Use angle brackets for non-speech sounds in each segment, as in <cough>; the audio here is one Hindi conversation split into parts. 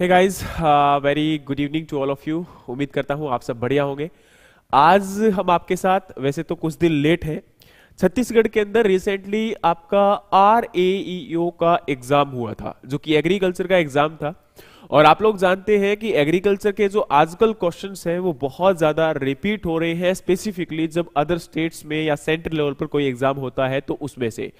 Hey guys very good evening to all of you उम्मीद करता हूँ आप सब बढ़िया होंगे। आज हम आपके साथ, वैसे तो कुछ दिन लेट है, छत्तीसगढ़ के अंदर रिसेंटली आपका आर ए का एग्ज़ाम हुआ था, जो कि एग्रीकल्चर का एग्ज़ाम था। और आप लोग जानते हैं कि एग्रीकल्चर के जो आजकल क्वेश्चंस हैं, वो बहुत ज़्यादा रिपीट हो रहे हैं स्पेसिफिकली जब अदर स्टेट्स में या सेंट्रल लेवल पर कोई एग्ज़ाम होता है तो उसमें से।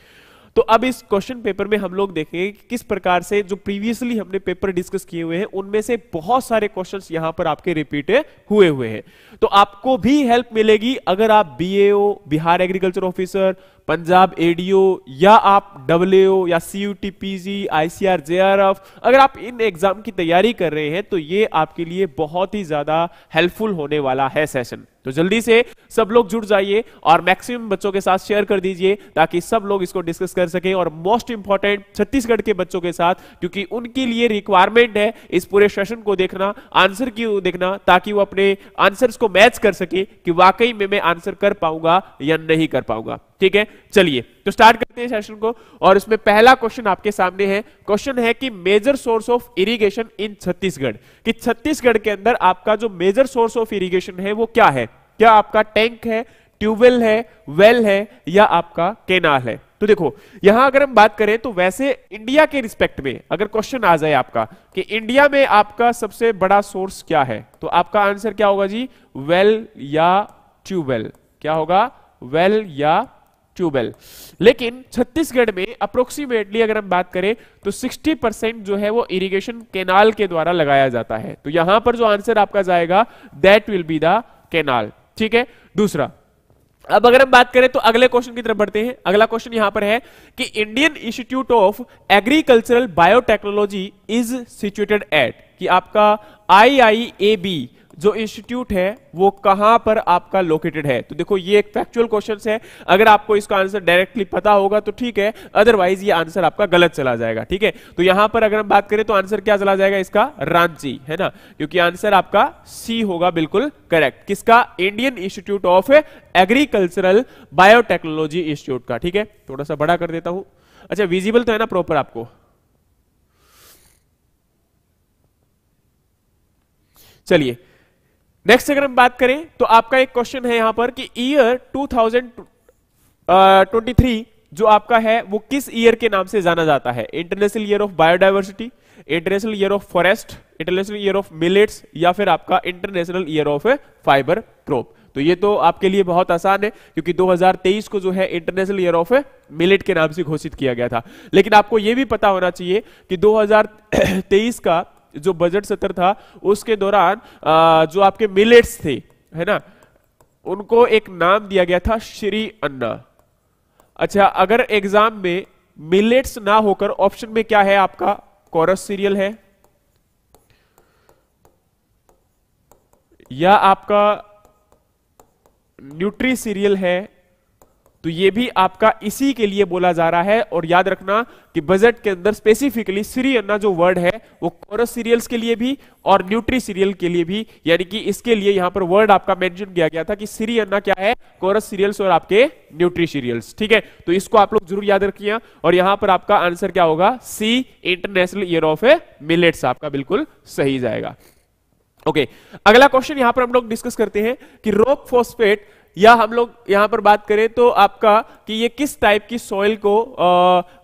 तो अब इस क्वेश्चन पेपर में हम लोग देखेंगे कि किस प्रकार से जो प्रीवियसली हमने पेपर डिस्कस किए हुए हैं, उनमें से बहुत सारे क्वेश्चन यहाँ पर आपके रिपीट हुए हुए हैं। तो आपको भी हेल्प मिलेगी अगर आप BAO Bihar agriculture officer Punjab ADO या आप डब्ल्यू या C U T PG ICR JRF अगर आप इन एग्ज़ाम की तैयारी कर रहे हैं तो ये आपके लिए बहुत ही ज़्यादा हेल्पफुल होने वाला है सेशन तो जल्दी से सब लोग जुड़ जाइए और मैक्सिमम बच्चों के साथ शेयर कर दीजिए ताकि सब लोग इसको डिस्कस कर सके और मोस्ट इंपॉर्टेंट छत्तीसगढ़ के बच्चों के साथ, क्योंकि उनके लिए रिक्वायरमेंट है इस पूरे सेशन को देखना आंसर की देखना, ताकि वो अपने आंसर्स को मैच कर सके कि वाकई में मैं आंसर कर पाऊँगा या नहीं कर पाऊँगा। ठीक है? चलिए तो स्टार्ट करते हैं सेशन को। और इसमें पहला क्वेश्चन आपके सामने है। क्वेश्चन है कि major source of irrigation in Chhattisgarh कि छत्तीसगढ़ के अंदर आपका जो मेजर सोर्स ऑफ़ इरिगेशन है, वो क्या है? क्या आपका टैंक है ट्यूबवेल है वेल है, या आपका केनाल है? तो देखो, यहाँ अगर हम बात करें तो वैसे इंडिया के रिस्पेक्ट में, अगर क्वेश्चन आ जाए आपका, कि इंडिया में आपका सबसे बड़ा सोर्स क्या है? तो आपका आंसर क्या होगा जी? वेल या ट्यूबवेल क्या होगा? वेल या ट्यूबवेल। लेकिन छत्तीसगढ़ में अप्रोक्सीमेटली अगर हम बात करें तो 60 परसेंट जो है वो इरिगेशन केनाल के द्वारा लगाया जाता है। तो यहाँ पर जो आंसर आपका जाएगा that will be the canal ठीक है? दूसरा, अब अगर हम बात करें तो अगले क्वेश्चन की तरफ़ बढ़ते हैं। अगला क्वेश्चन यहाँ पर है कि Indian Institute of Agricultural Biotechnology is situated at कि आपका आई आई ए बी जो इंस्टीट्यूट है, वो कहाँ पर आपका लोकेटेड है? तो देखो, ये एक फैक्चुअल क्वेश्चन है। अगर आपको इसका आंसर डायरेक्टली पता होगा तो ठीक है। अदरवाइज़ ये आंसर आपका गलत चला जाएगा, ठीक है? तो यहाँ पर अगर हम बात करें तो आंसर क्या चला जाएगा इसका? रांची है ना? क्योंकि आंसर आपका सी होगा, बिल्कुल करेक्ट किसका? Indian Institute of Agricultural Biotechnology institute का, ठीक है? थोड़ा सा बड़ा कर देता हूँ। अच्छा विजिबल तो है ना प्रॉपर आपको? चलिए नेक्स्ट अगर हम बात करें तो आपका एक क्वेश्चन है यहाँ पर कि ईयर 2023 जो आपका है, वो किस ईयर के नाम से जाना जाता है? International Year of Biodiversity International Year of Forest International Year of Millets या फिर आपका International Year of Fibre Crop तो ये तो आपके लिए बहुत आसान है, क्योंकि 2023 को जो है इंटरनेशनल ईयर ऑफ़ मिलेट के नाम से घोषित किया गया था। लेकिन आपको यह भी पता होना चाहिए कि 2023 का जो बजट सत्र था, उसके दौरान जो आपके मिलेट्स थे, है ना, उनको एक नाम दिया गया था श्री अन्ना। अच्छा अगर एग्ज़ाम में मिलेट्स ना होकर ऑप्शन में क्या है आपका? कोरस सीरियल है। या आपका न्यूट्री सीरियल है। तो ये भी आपका इसी के लिए बोला जा रहा है और याद रखना कि बजट के अंदर स्पेसिफिकली श्री अन्ना जो वर्ड है, वो कोरस सीरियल्स के लिए भी और न्यूट्री सीरियल के लिए भी, यानी कि इसके लिए यहाँ पर वर्ड आपका मेंशन किया गया था कि श्री अन्ना क्या है? कोरस सीरियल्स और आपके न्यूट्री सीरियल्स ठीक है? तो इसको आप लोग ज़रूर याद रखिए और यहाँ पर आपका आंसर क्या होगा? C International Year of a Millets आपका बिल्कुल सही जाएगा। Okay okay. अगला क्वेश्चन यहाँ पर हम लोग डिस्कस करते हैं कि रोक फॉस्फेट या हम लोग यहाँ पर बात करें तो आपका कि ये किस टाइप की सॉइल को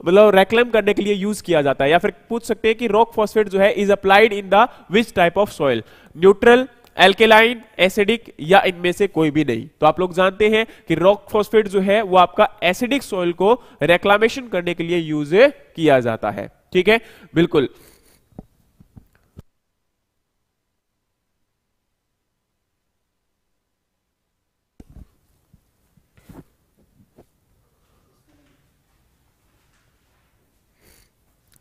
मतलब रेक्लेम करने के लिए यूज़ किया जाता है? या फिर पूछ सकते हैं कि रॉक फॉस्फेट जो है is applied in the which type of soil neutral alkaline acidic या इनमें से कोई भी नहीं। तो आप लोग जानते हैं कि रॉक फॉस्फेट जो है वो आपका एसिडिक सॉइल को रेक्लामेशन करने के लिए यूज़ किया जाता है। ठीक है? बिल्कुल।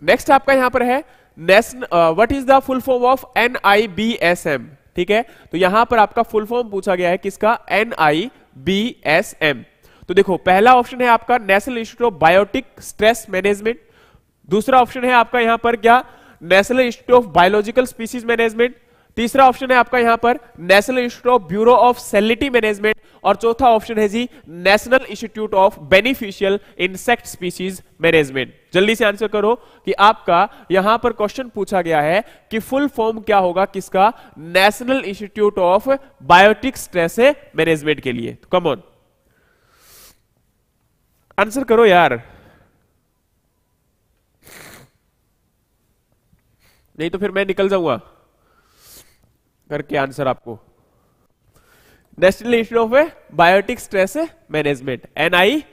नेक्स्ट आपका यहाँ पर है national what is the full form of N I B S M ठीक है? तो यहाँ पर आपका फुल फॉर्म पूछा गया है किसका? N I B S M तो देखो, पहला ऑप्शन है आपका National Institute of Biotic Stress Management दूसरा ऑप्शन है आपका यहाँ पर क्या? National Institute of Biological Species Management तीसरा ऑप्शन है आपका यहाँ पर National Institute of Bureau of salinity Management और चौथा ऑप्शन है जी National Institute of Beneficial Insect Species Management जल्दी से आंसर करो कि आपका यहाँ पर क्वेश्चन पूछा गया है कि फुल फॉर्म क्या होगा किसका? National Institute of Biotic Stress Management के लिए. कम ऑन आंसर करो यार. नहीं तो फिर मैं निकल जाऊँगा. करके आंसर आपको. National Institute of Biotic Stress Management N I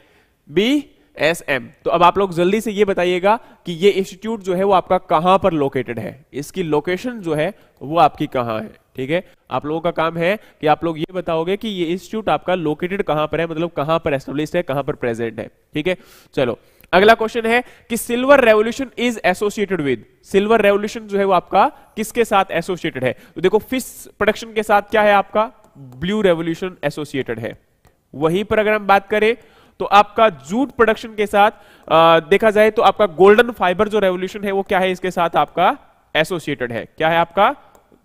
B S M तो अब आप लोग जल्दी से ये बताइएगा कि ये इंस्टीट्यूट जो है वो आपका कहाँ पर लोकेटेड है? इसकी लोकेशन जो है वो आपकी कहाँ है? ठीक है? आप लोगों का काम है कि आप लोग ये बताओगे कि ये इंस्टीट्यूट आपका लोकेटेड कहाँ पर है मतलब कहाँ पर एस्टेब्लिश है, कहाँ पर प्रेजेंट है। ठीक है? चलो, अगला क्वेश्चन है कि silver revolution is associated with. Silver revolution जो है वो आपका किसके साथ एसोसिएटेड है? तो देखो, फ़िश प्रोडक्शन के साथ क्या है आपका? ब्लू रेवोल्यूशन एसोसिएटेड है। वहीं पर अगर हम बात करें तो आपका जूट प्रोडक्शन के साथ आ, देखा जाए तो आपका गोल्डन फाइबर जो रेवोल्यूशन है वो क्या है इसके साथ? आपका एसोसिएटेड है। क्या है आपका?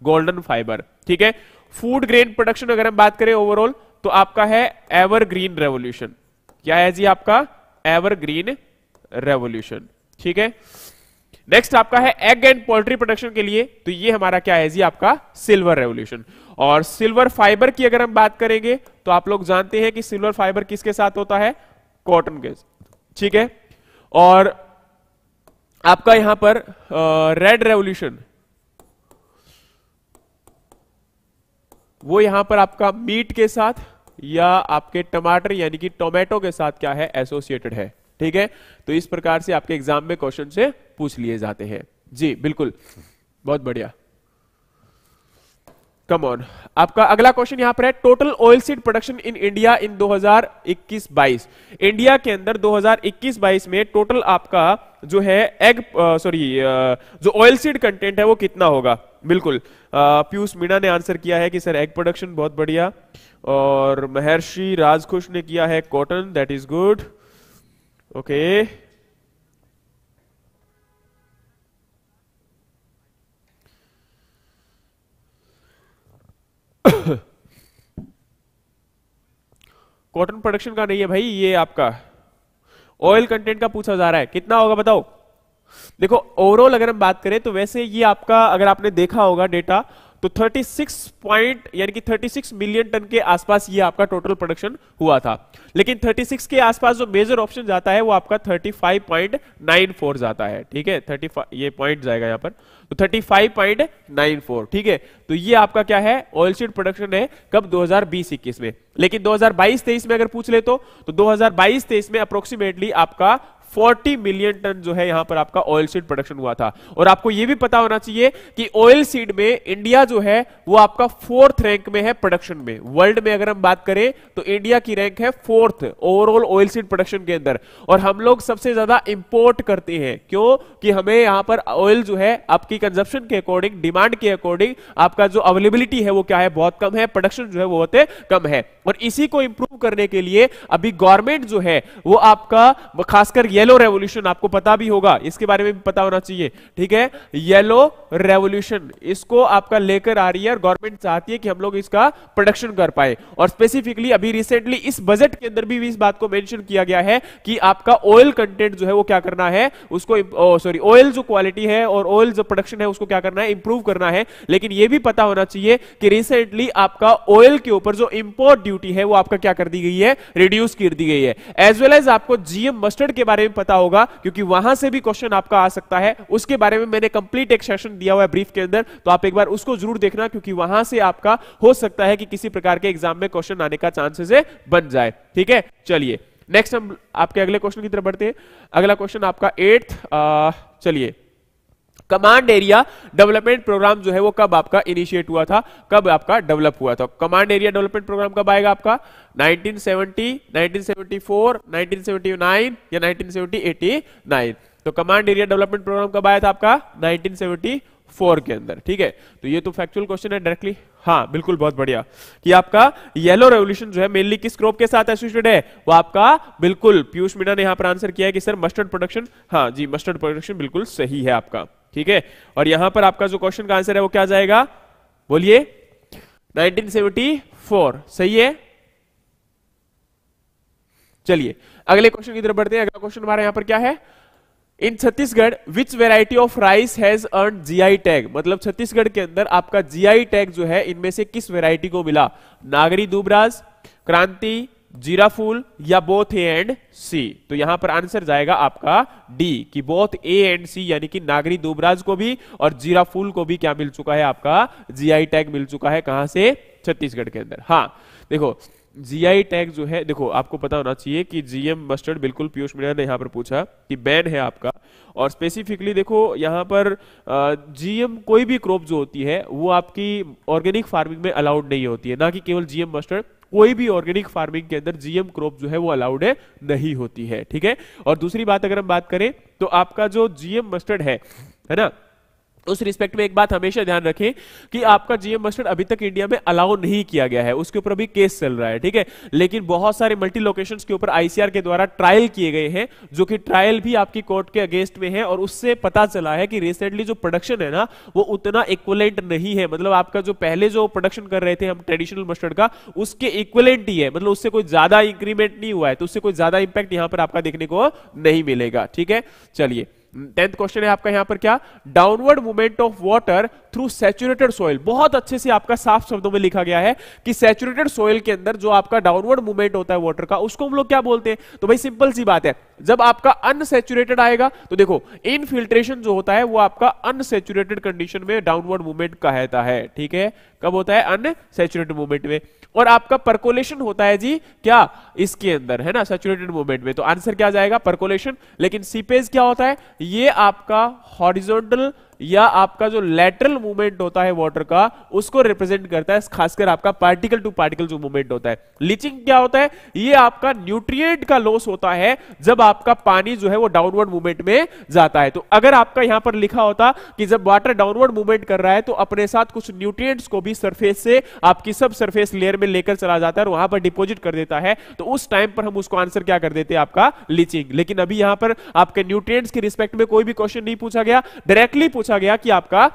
Golden fibre. ठीक है? फ़ूड ग्रेन प्रोडक्शन अगर हम बात करें ओवरऑल तो आपका है एवरग्रीन रेवोल्यूशन। क्या है जी आपका? Evergreen revolution. ठीक है? नेक्स्ट आपका है एग एंड पोल्ट्री प्रोडक्शन के लिए तो ये हमारा क्या है जी आपका? Silver revolution. और सिल्वर फाइबर की अगर हम बात करेंगे तो आप लोग जानते हैं कि सिल्वर फाइबर किसके साथ होता है? कॉटन के ठीक है? और आपका यहाँ पर रेड रेवोल्यूशन। वो यहाँ पर आपका मीट के साथ या आपके टमाटर यानी कि टोमेटो के साथ क्या है? एसोसिएटेड है। ठीक है? तो इस प्रकार से आपके एग्ज़ाम में क्वेश्चन से पूछ लिए जाते हैं। जी, बिल्कुल। बहुत बढ़िया। कम ऑन आपका अगला क्वेश्चन यहाँ पर है total oil seed production in India in 2021-22 India के अंदर 2021-22 में टोटल आपका जो है एग सॉरी जो ऑयल सीड कंटेंट है वो कितना होगा? बिल्कुल. पीयूष मीणा ने आंसर किया है कि सर एग प्रोडक्शन बहुत बढ़िया. और महर्षि राजखुश ने किया है cotton that is good okay cotton production का नहीं है भाई, ये आपका। ऑयल कंटेंट का पूछा जा रहा है। कितना होगा बताओ? देखो ओवरऑल अगर हम बात करें तो वैसे ये आपका, अगर आपने देखा होगा डेटा तो 36 पॉइंट यानी कि 36 मिलियन टन के आसपास ये आपका टोटल प्रोडक्शन हुआ था। लेकिन 36 के आसपास जो मेजर ऑप्शन जाता है वो आपका 35.94 जाता है ठीक है? 35 ये पॉइंट जाएगा यहाँ पर। तो 35.94 ठीक है? तो ये आपका क्या है? ऑयल सीड प्रोडक्शन है कब? 2020-21 में। लेकिन 2022-23 में अगर पूछ ले तो, तो 2022-23 में अप्रोक्सीमेटली आपका 40 मिलियन टन जो है यहाँ पर आपका ऑयल सीड प्रोडक्शन हुआ था। और आपको यह भी पता होना चाहिए कि ऑयल सीड में इंडिया जो है, वो आपका फोर्थ रैंक में है प्रोडक्शन में। वर्ल्ड में अगर हम बात करें तो इंडिया की रैंक है fourth overall oil seed production के अंदर। और हम लोग सबसे ज़्यादा इंपोर्ट करते हैं। क्यों? कि हमें यहाँ पर ऑयल जो है, आपकी कंजप्शन के अकॉर्डिंग डिमांड के अकॉर्डिंग आपका जो अवेलेबिलिटी है, वो क्या है? बहुत कम है। प्रोडक्शन जो है, वो होते कम है। और इसी को इंप्रूव करने के लिए अभी गवर्नमेंट जो है, वो आपका, खासकर येलो रेवोल्यूशन आपको पता भी होगा, इसके बारे में भी पता होना चाहिए, ठीक है? येलो रेवोल्यूशन इसको आपका लेकर आ रही है और गवर्नमेंट चाहती है कि हम लोग इसका प्रोडक्शन कर पाए। और स्पेसिफिकली अभी रिसेंटली इस बजट के अंदर भी इस बात को मेंशन किया गया है कि आपका ऑयल कंटेंट जो है वो क्या करना है, उसको सॉरी ऑयल जो क्वालिटी है और ऑयल जो प्रोडक्शन है, उसको क्या करना है इंप्रूव करना है। लेकिन यह भी पता होना चाहिए कि रिसेंटली आपका ऑयल के ऊपर जो इंपोर्ट ड्यूटी है, वो आपका क्या कर दी गई है? रिड्यूस कर दी गई है। एज वेल एज आपको जीएम मस्टर्ड के बारे में पता होगा, क्योंकि वहाँ से भी क्वेश्चन आपका आ सकता है। उसके बारे में मैंने कंप्लीट एक सेशन दिया हुआ है ब्रीफ के अंदर। तो आप एक बार उसको ज़रूर देखना, क्योंकि वहाँ से आपका हो सकता है कि किसी प्रकार के एग्ज़ाम में क्वेश्चन आने का चांसेस बन जाए। ठीक है? चलिए नेक्स्ट हम आपके अगले क्वेश्चन की तरफ़ बढ़ते हैं। अगला क्वेश्चन आपका एट्थ चलिए। कमांड एरिया डेवलपमेंट प्रोग्राम जो है वो कब आपका इनिशिएट हुआ था? कब आपका डेवलप हुआ था? कमांड एरिया डेवलपमेंट प्रोग्राम कब आएगा आपका? 1970 1974 1979 या 1970 तो कमांड एरिया डेवलपमेंट प्रोग्राम कब आया था आपका? 1974 के अंदर, ठीक है? तो ये तो फैक्चुअल क्वेश्चन है डायरेक्टली हाँ बिल्कुल बहुत बढ़िया। कि आपका येलो रेवोल्यूशन जो है मेनली किस क्रॉप के साथ एसोसिएटेड है? वो आपका बिल्कुल, पीयूष मीणा ने यहाँ पर आंसर किया है कि सर मस्टर्ड प्रोडक्शन हाँ जी मस्टर्ड प्रोडक्शन बिल्कुल सही है आपका, ठीक है? और यहाँ पर आपका जो क्वेश्चन का आंसर है वो क्या जाएगा? बोलिए 1974 सही है? चलिए, अगले क्वेश्चन की तरफ़ बढ़ते हैं। अगला क्वेश्चन हमारे यहाँ पर क्या है? In Chhattisgarh which variety of rice has earn GI tag मतलब छत्तीसगढ़ के अंदर आपका जीआई टैग जो है, इनमें से किस वेराइटी को मिला? नागरी दुबराज, क्रांति, जीरा फूल या बोथ ए एंड सी तो यहाँ पर आंसर जाएगा आपका डी कि बोथ ए एंड सी यानी कि नागरी दुबराज को भी और जीरा फूल को भी क्या मिल चुका है? आपका जीआई टैग मिल चुका है कहाँ से? छत्तीसगढ़ के अंदर। हाँ देखो जीआई टैग जो है, देखो, आपको पता होना चाहिए कि जीएम मस्टर्ड बिल्कुल पीयूष मीणा ने यहाँ पर पूछा कि बैन है आपका। और स्पेसिफिकली देखो, यहाँ पर जीएम कोई भी क्रॉप जो होती है, वो आपकी ऑर्गेनिक फ़ार्मिंग में अलाउड नहीं होती है। ना कि केवल जीएम मस्टर्ड कोई भी ऑर्गेनिक फ़ार्मिंग के अंदर जीएम क्रॉप जो है वो अलाउड है, नहीं होती है, ठीक है? और दूसरी बात अगर हम बात करें तो आपका जो जीएम मस्टर्ड है है ना उस रिस्पेक्ट में एक बात हमेशा ध्यान रखें कि आपका जीएम मस्टर्ड अभी तक इंडिया में अलाउ नहीं किया गया है। उसके ऊपर अभी केस चल रहा है, ठीक है? लेकिन बहुत सारे मल्टी लोकेशंस के ऊपर आईसीआर के द्वारा ट्रायल किए गए हैं, जो कि ट्रायल भी आपकी कोर्ट के अगेंस्ट में है और उससे पता चला है कि रिसेंटली जो प्रोडक्शन है ना, वो उतना इक्वलेंट नहीं है। मतलब आपका जो पहले जो प्रोडक्शन कर रहे थे हम ट्रेडिशनल मस्टर्ड का, उसके इक्वलेंट ही है। मतलब उससे कोई ज़्यादा इंक्रीमेंट नहीं हुआ है तो उससे कोई ज़्यादा इंपैक्ट यहाँ पर आपका देखने को नहीं मिलेगा, ठीक है? चलिए। टेंथ क्वेश्चन है आपका यहाँ पर क्या? Downward movement of water through saturated soil बहुत अच्छे से आपका साफ़ शब्दों में लिखा गया है कि सैचुरेटेड सोइल के अंदर जो आपका डाउनवर्ड मूवमेंट होता है वाटर का, उसको हम लोग क्या बोलते हैं? तो भाई सिंपल सी बात है। जब आपका अनसेचुरेटेड आएगा तो देखो इनफिल्ट्रेशन जो होता है वो आपका अनसेचुरेटेड कंडीशन में डाउनवर्ड मूवमेंट कहता है, ठीक है? कब होता है? अनसेचुरेटेड मूवमेंट में। और आपका परकोलेशन होता है जी क्या? इसके अंदर, है ना? सेचुरेटेड मूवमेंट में। तो आंसर क्या जाएगा? परकोलेशन लेकिन सीपेज क्या होता है? ये आपका हॉरिजॉन्टल या आपका जो लेटरल मूवमेंट होता है वाटर का, उसको रिप्रेजेंट करता है, खासकर आपका पार्टिकल टू पार्टिकल जो मूवमेंट होता है। लीचिंग क्या होता है? ये आपका न्यूट्रिएंट का लॉस होता है, जब आपका पानी जो है वो डाउनवर्ड मूवमेंट में जाता है। तो अगर आपका यहाँ पर लिखा होता कि जब वाटर डाउनवर्ड मूवमेंट कर रहा है तो अपने साथ कुछ न्यूट्रिएंट्स को भी सरफेस से आपकी सब सरफेस लेयर में लेकर चला जाता है और वहाँ पर डिपोजिट कर देता है। तो उस टाइम पर हम उसको आंसर क्या कर देते हैं आपका लीचिंग लेकिन अभी यहाँ पर आपके न्यूट्रिएंट्स के रिस्पेक्ट में कोई भी क्वेश्चन नहीं पूछा गया। डायरेक्टली पूछा पूछा गया कि आपका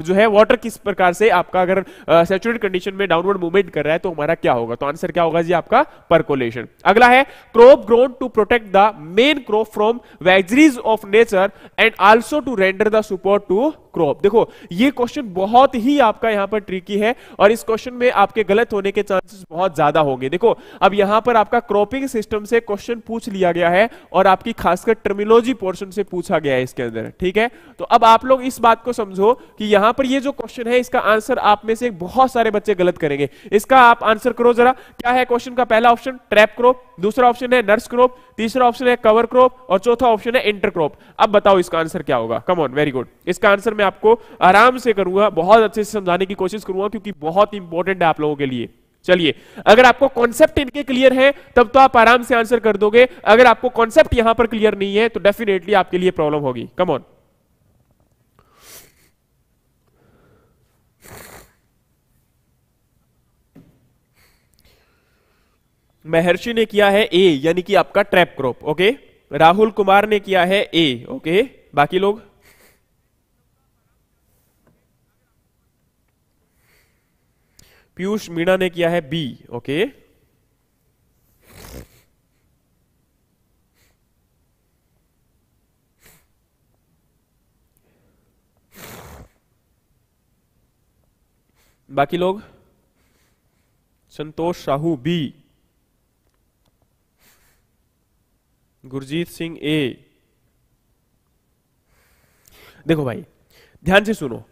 जो है वाटर किस प्रकार से आपका अगर सेचुरेट कंडीशन में डाउनवर्ड मूवमेंट कर रहा है तो हमारा क्या होगा? तो आंसर क्या होगा जी आपका? परकोलेशन अगला है crop grown to protect the main crop from vagaries of nature and also to render the support to crop देखो, ये क्वेश्चन बहुत ही आपका यहाँ पर ट्रिकी है और इस क्वेश्चन में आपके गलत होने के चांसेस बहुत ज़्यादा होंगे। देखो, अब यहाँ पर आपका क्रॉपिंग सिस्टम से क्वेश्चन पूछ लिया गया है और आपकी खासकर टर्मिनोलॉजी पोर्शन से पूछा गया है इसके अंदर, ठीक है? तो अब आप लोग इस बात को समझो कि यहाँ पर ये जो क्वेश्चन है, इसका आंसर आप में से बहुत सारे बच्चे गलत करेंगे। इसका आप आंसर करो जरा, क्या है क्वेश्चन का पहला ऑप्शन ट्रैप क्रॉप दूसरा ऑप्शन है नर्स क्रॉप तीसरा ऑप्शन है कवर क्रॉप और चौथा ऑप्शन है इंटर क्रॉप अब बताओ इसका आंसर क्या होगा? कम ऑन वेरी गुड इसका आंसर मैं आपको आराम से करूँगा, बहुत अच्छे से समझाने की कोशिश करूँगा, क्योंकि बहुत इंपॉर्टेंट है आप लोगों के लिए। चलिए, अगर आपको कॉन्सेप्ट इनके क्लियर है, तब तो आप आराम से आंसर कर दोगे। अगर आपको कॉन्सेप्ट यहाँ पर क्लियर नहीं है तो डेफिनेटली आपके लिए प्रॉब्लम होगी। कम ऑन महर्षि ने किया है ए यानी कि आपका trap crop okay Rahul Kumar ने किया है ए ओके बाकी लोग? पीयूष मीणा ने किया है बी ओके बाकी लोग? Santosh Sahu B Gurjeet Singh A. देखो भाई, ध्यान से सुनो।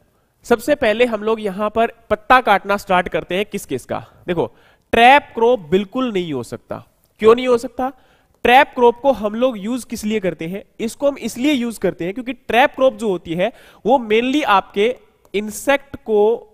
सबसे पहले हम लोग यहाँ पर पत्ता काटना स्टार्ट करते हैं किस किस का? देखो ट्रैप क्रॉप बिल्कुल नहीं हो सकता। क्यों नहीं हो सकता? ट्रैप क्रॉप को हम लोग यूज़ किस लिए करते हैं? इसको हम इसलिए यूज़ करते हैं क्योंकि ट्रैप क्रॉप जो होती है, वो मेनली आपके इंसेक्ट को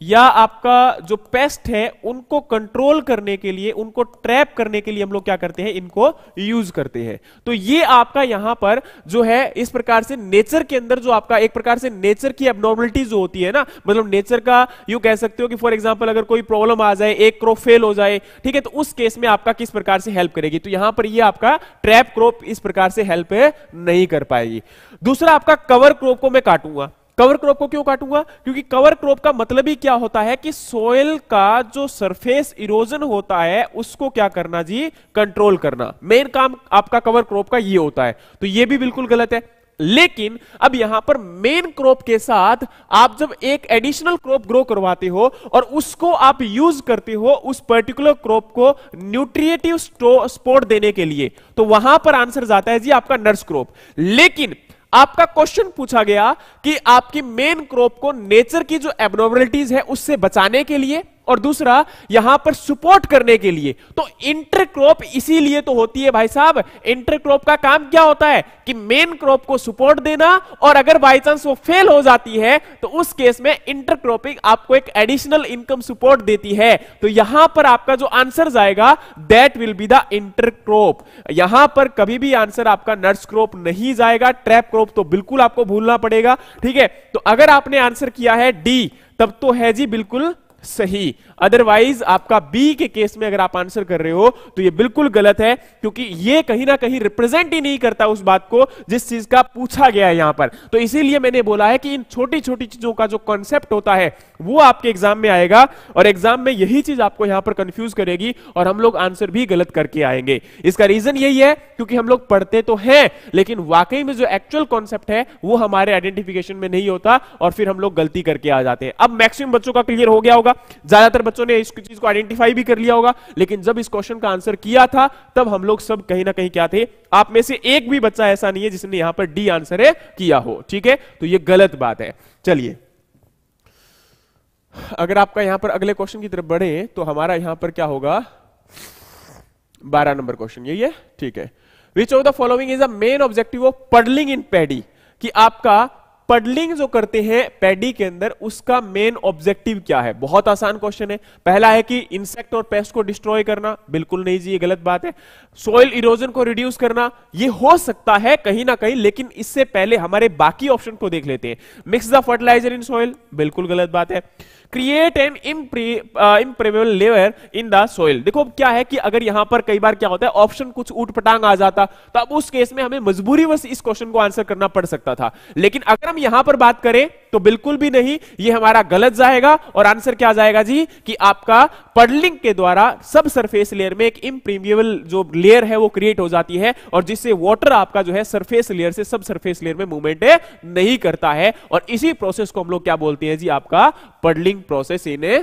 या आपका जो पेस्ट है, उनको कंट्रोल करने के लिए, उनको ट्रैप करने के लिए हम लोग क्या करते हैं, इनको यूज़ करते हैं। तो ये आपका यहाँ पर जो है, इस प्रकार से नेचर के अंदर जो आपका, एक प्रकार से नेचर की एबनॉर्मलिटी जो होती है ना मतलब नेचर का यू कह सकते हो कि फॉर एग्ज़ाम्पल अगर कोई प्रॉब्लम आ जाए, एक क्रॉप फेल हो जाए, ठीक है तो उस केस में आपका किस प्रकार से हेल्प करेगी? तो यहाँ पर यह आपका ट्रैप क्रॉप इस प्रकार से हेल्प नहीं कर पाएगी। दूसरा आपका कवर क्रॉप को मैं काटूँगा। कवर क्रॉप को क्यों काटूँगा? क्योंकि कवर क्रॉप का मतलब ही क्या होता है कि सोयल का जो सरफेस इरोजन होता है, उसको क्या करना जी? कंट्रोल करना। मेन काम आपका कवर क्रॉप का ये होता है। तो ये भी बिल्कुल गलत है। लेकिन अब यहाँ पर मेन क्रॉप के साथ आप जब एक एडिशनल क्रॉप ग्रो करवाते हो और उसको आप यूज़ करते हो उस पर्टिकुलर क्रॉप को न्यूट्रिएटिव स्पोर्ट देने के लिए तो वहाँ पर आंसर जाता है जी आपका नर्स क्रॉप लेकिन आपका क्वेश्चन पूछा गया कि आपकी मेन क्रॉप को नेचर की जो एबनॉर्मलिटीज है, उससे बचाने के लिए और दूसरा, यहाँ पर सपोर्ट करने के लिए। तो इंटरक्रॉप इसीलिए तो होती है भाई साहब इंटरक्रॉप का काम क्या होता है कि मेन क्रॉप को सपोर्ट देना और अगर बाई चांस वो फेल हो जाती है तो उस केस में इंटरक्रॉपिंग आपको एक एडिशनल इनकम सपोर्ट देती है। तो यहाँ पर आपका जो आंसर जाएगा that will be the intercrop यहाँ पर कभी भी आंसर आपका नर्स क्रॉप नहीं जाएगा ट्रैप क्रॉप तो बिल्कुल आपको भूलना पड़ेगा, ठीक है? तो अगर आपने आंसर किया है डी तब तो है जी बिल्कुल सही। अदरवाइज़ आपका बी के केस में अगर आप आंसर कर रहे हो तो ये बिल्कुल गलत है, क्योंकि ये कहीं ना कहीं रिप्रेजेंट ही नहीं करता उस बात को जिस चीज़ का पूछा गया है यहाँ पर। तो इसीलिए मैंने बोला है कि इन छोटी छोटी चीज़ों का जो कॉन्सेप्ट होता है, वो आपके एग्ज़ाम में आएगा, और एग्ज़ाम में यही चीज़ आपको यहाँ पर कंफ्यूज करेगी, और हम लोग आंसर भी गलत करके आएँगे। इसका रीजन यही है, क्योंकि हम लोग पढ़ते तो हैं, लेकिन वाकई में जो एक्चुअल कॉन्सेप्ट है, वो हमारे आइडेंटिफिकेशन में नहीं होता, और फिर हम लोग गलती करके आ जाते हैं। अब मैक्सिमम बच्चों का क्लियर हो गया होगा ज़्यादातर बच्चों ने इस चीज़ को आइडेंटिफाई भी कर लिया होगा, लेकिन जब इस क्वेश्चन का आंसर किया था, तब हम लोग सब कहीं ना कहीं क्या थे? आप में से एक भी बच्चा ऐसा नहीं है जिसने यहाँ पर डी आंसर है किया हो, ठीक है? तो ये गलत बात है। चलिए। अगर आपका यहाँ पर अगले क्वेश्चन की तरफ़ बढ़े तो हमारा यहाँ पर क्या होगा? बारह नंबर क्वेश्चन यही है? ठीक है। Which of the following is a main objective of puddling in paddy कि आपका पडलिंग जो करते हैं पैडी के अंदर, उसका मेन ऑब्जेक्टिव क्या है? बहुत आसान क्वेश्चन है। पहला है कि इंसेक्ट और पेस्ट को डिस्ट्रॉय करना, बिल्कुल नहीं जी, ये गलत बात है। सोइल इरोजन को रिड्यूस करना, ये हो सकता है कहीं ना कहीं, लेकिन इससे पहले हमारे बाकी ऑप्शन को देख लेते हैं। Mix the fertiliser in soil बिल्कुल गलत बात है। Create an impermeable layer in the soil देखो क्या है कि अगर यहाँ पर कई बार क्या होता है ऑप्शन कुछ ऊट पटांग आ जाता तो अब उस केस में हमें मजबूरी बस इस क्वेश्चन को आंसर करना पड़ सकता था। लेकिन अगर हम यहाँ पर बात करें तो बिल्कुल भी नहीं, ये हमारा गलत जाएगा। और आंसर क्या जाएगा जी? कि आपका पडलिंग के द्वारा सब सरफेस लेयर में एक इम्प्रीमिएबल जो लेयर है वो क्रिएट हो जाती है और जिससे वाटर आपका जो है सरफेस लेयर से सब सरफेस लेयर में मूवमेंट नहीं करता है। और इसी प्रोसेस को हम लोग क्या बोलते हैं जी? आपका पडलिंग प्रोसेस इन है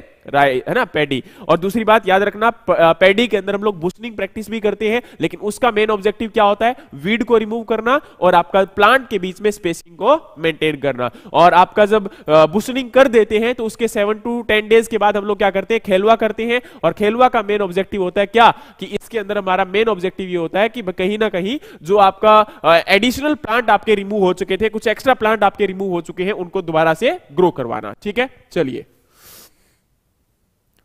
ना, पैडी। और दूसरी बात याद रखना पैडी के अंदर हम लोग बुशनिंग प्रैक्टिस भी करते हैं, लेकिन उसका मेन ऑब्जेक्टिव क्या होता है? वीड को रिमूव करना और आपका प्लांट के बीच में स्पेसिंग को मेंटेन करना। और आपका जब बुशनिंग कर देते हैं तो उसके सेवन टू टेन डेज़ के बाद हम लोग क्या करते हैं? खेलवा करते हैं, और खेलवा का मेन ऑब्जेक्टिव होता है क्या? कि इसके अंदर हमारा मेन ऑब्जेक्टिव ये होता है कि कहीं ना कहीं जो आपका एडिशनल प्लांट आपके रिमूव हो चुके थे, कुछ एक्स्ट्रा प्लांट आपके रिमूव हो चुके हैं, उनको दोबारा से ग्रो करवाना। ठीक है? चलिए।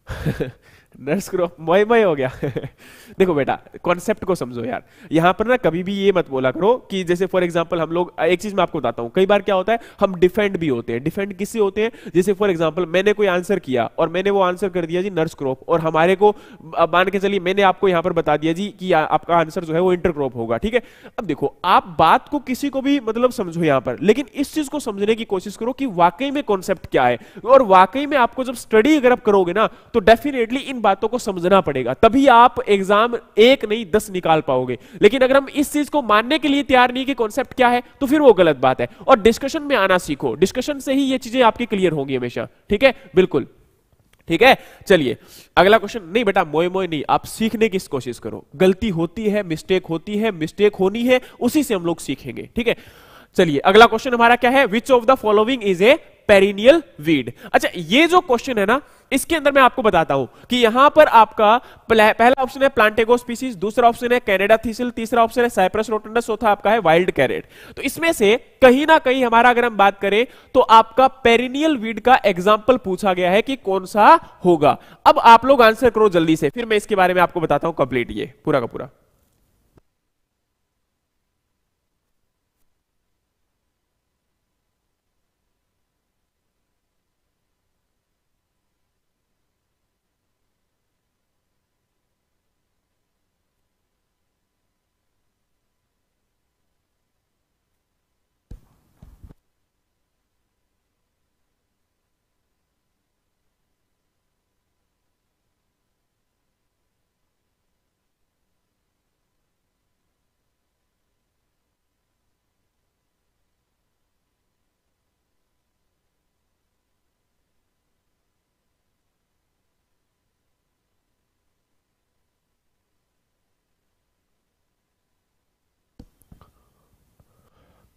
<laughs> नर्स क्रॉप मोय मोय हो गया। <laughs> देखो बेटा कॉन्सेप्ट को समझो यार। यहाँ पर ना कभी भी ये मत बोला करो कि जैसे फॉर एग्जांपल हम लोग, एक चीज़ मैं आपको बताता हूँ। कई बार क्या होता है, हम डिफेंड भी होते हैं। डिफेंड किससे होते हैं? जैसे फॉर एग्जांपल मैंने कोई आंसर किया और मैंने वो आंसर कर दिया जी नर्स क्रॉप और हमारे को मान के चलिए मैंने आपको यहाँ पर बता दिया जी कि आपका आंसर जो है वो इंटर क्रॉप होगा, ठीक है? अब देखो, आप बात को किसी को भी मतलब समझो यहाँ पर, लेकिन इस चीज़ को समझने की कोशिश करो कि वाकई में कॉन्सेप्ट क्या है। और वाकई में आपको जब स्टडी अगर आप करोगे ना तो डेफिनेटली इन बातों को समझना पड़ेगा, तभी आप एग्ज़ाम एक नहीं, दस निकाल पाओगे। लेकिन अगर हम इस चीज़ को मानने के लिए तैयार नहीं कि कॉन्सेप्ट क्या है तो फिर वो गलत बात है। और डिस्कशन में आना सीखो। डिस्कशन से ही ये चीज़ें आपकी क्लियर होंगी हमेशा। ठीक है? बिल्कुल। ठीक है? चलिए, अगला क्वेश्चन नहीं बेटा, मोए मोए नहीं। आप सीखने की कोशिश करो। गलती होती है मिस्टेक होती है मिस्टेक होनी है, उसी से हम लोग सीखेंगे। ठीक है? चलिए, अगला क्वेश्चन हमारा क्या है? Which of the following is a perennial weed अच्छा ये जो क्वेश्चन है ना, इसके अंदर मैं आपको बताता हूँ कि यहाँ पर आपका पहला ऑप्शन है प्लांटेगो स्पीसीज दूसरा ऑप्शन है कैनेडा थीसिल तीसरा ऑप्शन है साइप्रस रोटंडस चौथा आपका है वाइल्ड कैरेट तो इसमें से कहीं ना कहीं हमारा अगर हम बात करें तो आपका पेरिनियल वीड का एग्ज़ाम्पल पूछा गया है कि कौन सा होगा? अब आप लोग आंसर करो जल्दी से, फिर मैं इसके बारे में आपको बताता हूँ कंप्लीट ये, पूरा का पूरा.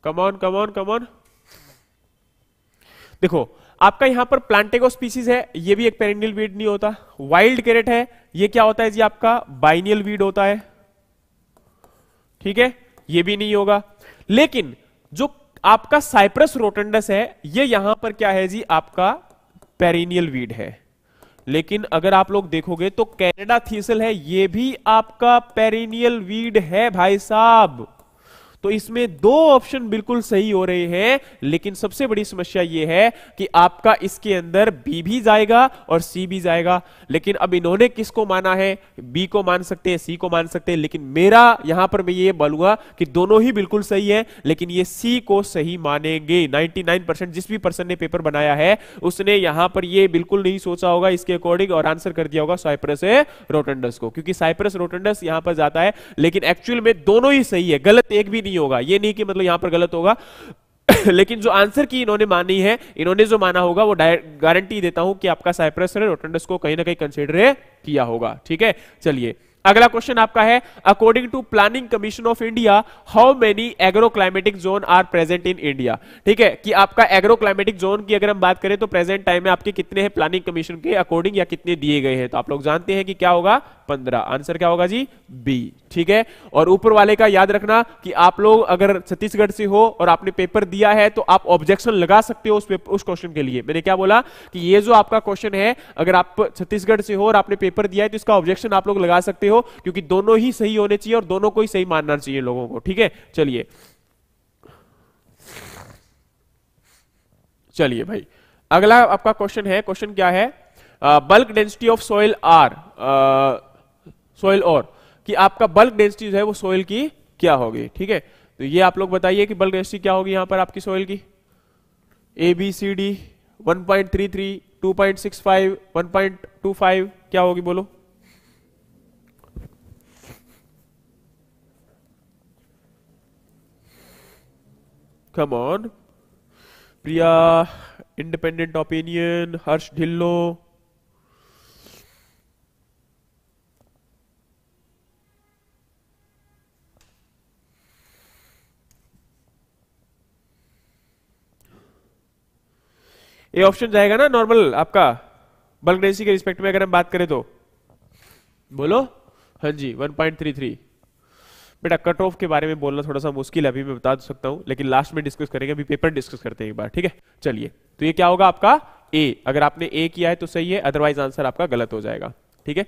कमॉन कमॉन कमॉन देखो, आपका यहाँ पर प्लांटेगो स्पीसीज है, ये भी एक पेरेनियल वीड नहीं होता। वाइल्ड कैरेट है, ये क्या होता है जी आपका? बाइनियल वीड होता है। ठीक है? ये भी नहीं होगा। लेकिन, जो आपका साइप्रस रोटेंडस है, ये यहाँ पर क्या है जी? आपका पेरिनियल वीड है। लेकिन अगर आप लोग देखोगे तो कैनेडा थीसल है, ये भी आपका पेरिनियल वीड है, भाई साहब। तो इसमें दो ऑप्शन बिल्कुल सही हो रहे हैं, लेकिन सबसे बड़ी समस्या यह है कि आपका इसके अंदर बी भी जाएगा और सी भी जाएगा। लेकिन अब इन्होंने किसको माना है? बी को मान सकते हैं सी को मान सकते हैं, लेकिन मेरा यहाँ पर मैं ये बोलूँगा कि दोनों ही बिल्कुल सही है, लेकिन ये सी को सही मानेंगे। 99 जिस भी पर्सन ने पेपर बनाया है, उसने यहाँ पर ये बिल्कुल नहीं सोचा होगा, इसके अकॉर्डिंग और आंसर कर दिया होगा साइप्रस रोटेंडस को, क्योंकि साइप्रस रोटेंडस यहाँ पर जाता है, लेकिन एक्चुअल में दोनों ही सही है, गलत एक भी नहीं नहीं होगा। ये नहीं कि मतलब यहाँ पर गलत होगा। <coughs> लेकिन जो आंसर की इन्होंने मानी है, इन्होंने जो माना होगा, वो गारंटी देता हूँ कि आपका साइप्रस रोटेंडस को कहीं ना कहीं कंसिडर किया होगा। ठीक है? चलिए। अगला क्वेश्चन आपका है according to Planning Commission of India how many agro climatic zone are present in India ठीक है? कि आपका एग्रो क्लाइमेटिक जोन की अगर हम बात करें तो प्रेजेंट टाइम में आपके कितने हैं प्लानिंग कमीशन के अकॉर्डिंग या कितने दिए गए हैं? तो आप लोग जानते हैं कि क्या होगा? पंद्रह। आंसर क्या होगा जी? बी। ठीक है? और ऊपर वाले का याद रखना कि आप लोग अगर छत्तीसगढ़ से हो और आपने पेपर दिया है तो आप ऑब्जेक्शन लगा सकते हो उस उस क्वेश्चन के लिए। मैंने क्या बोला कि ये जो आपका क्वेश्चन है, अगर आप छत्तीसगढ़ से हो और आपने पेपर दिया है तो इसका ऑब्जेक्शन आप लोग लगा सकते हो, क्योंकि दोनों ही सही होने चाहिए और दोनों को ही सही मानना चाहिए लोगों को। ठीक है? चलिए। चलिए भाई। अगला आपका क्वेश्चन है। क्वेश्चन क्या है? Bulk density of soil are soil और। कि आपका बल्क डेंसिटी जो है वो सोइल की क्या होगी, ठीक है? तो ये आप लोग बताइए कि बल्क डेंसिटी क्या होगी यहाँ पर आपकी सोइल की? ए बी सी डी 1.33 2.65 1.25 क्या होगी बोलो? Come on Priya independent opinion Harsh Dhillon ये ऑप्शन जाएगा ना नॉर्मल आपका बल्क डेंसिटी के रिस्पेक्ट में अगर हम बात करें तो। बोलो? हाँ जी 1.33 बेटा कट ऑफ़ के बारे में बोलना थोड़ा सा मुश्किल है, अभी मैं बता सकता हूँ, लेकिन लास्ट में डिस्कस करेंगे, अभी पेपर डिस्कस करते हैं एक बार, ठीक है? चलिए तो ये क्या होगा आपका? ए अगर आपने ए किया है तो सही है अदरवाइज़ आंसर आपका गलत हो जाएगा, ठीक है?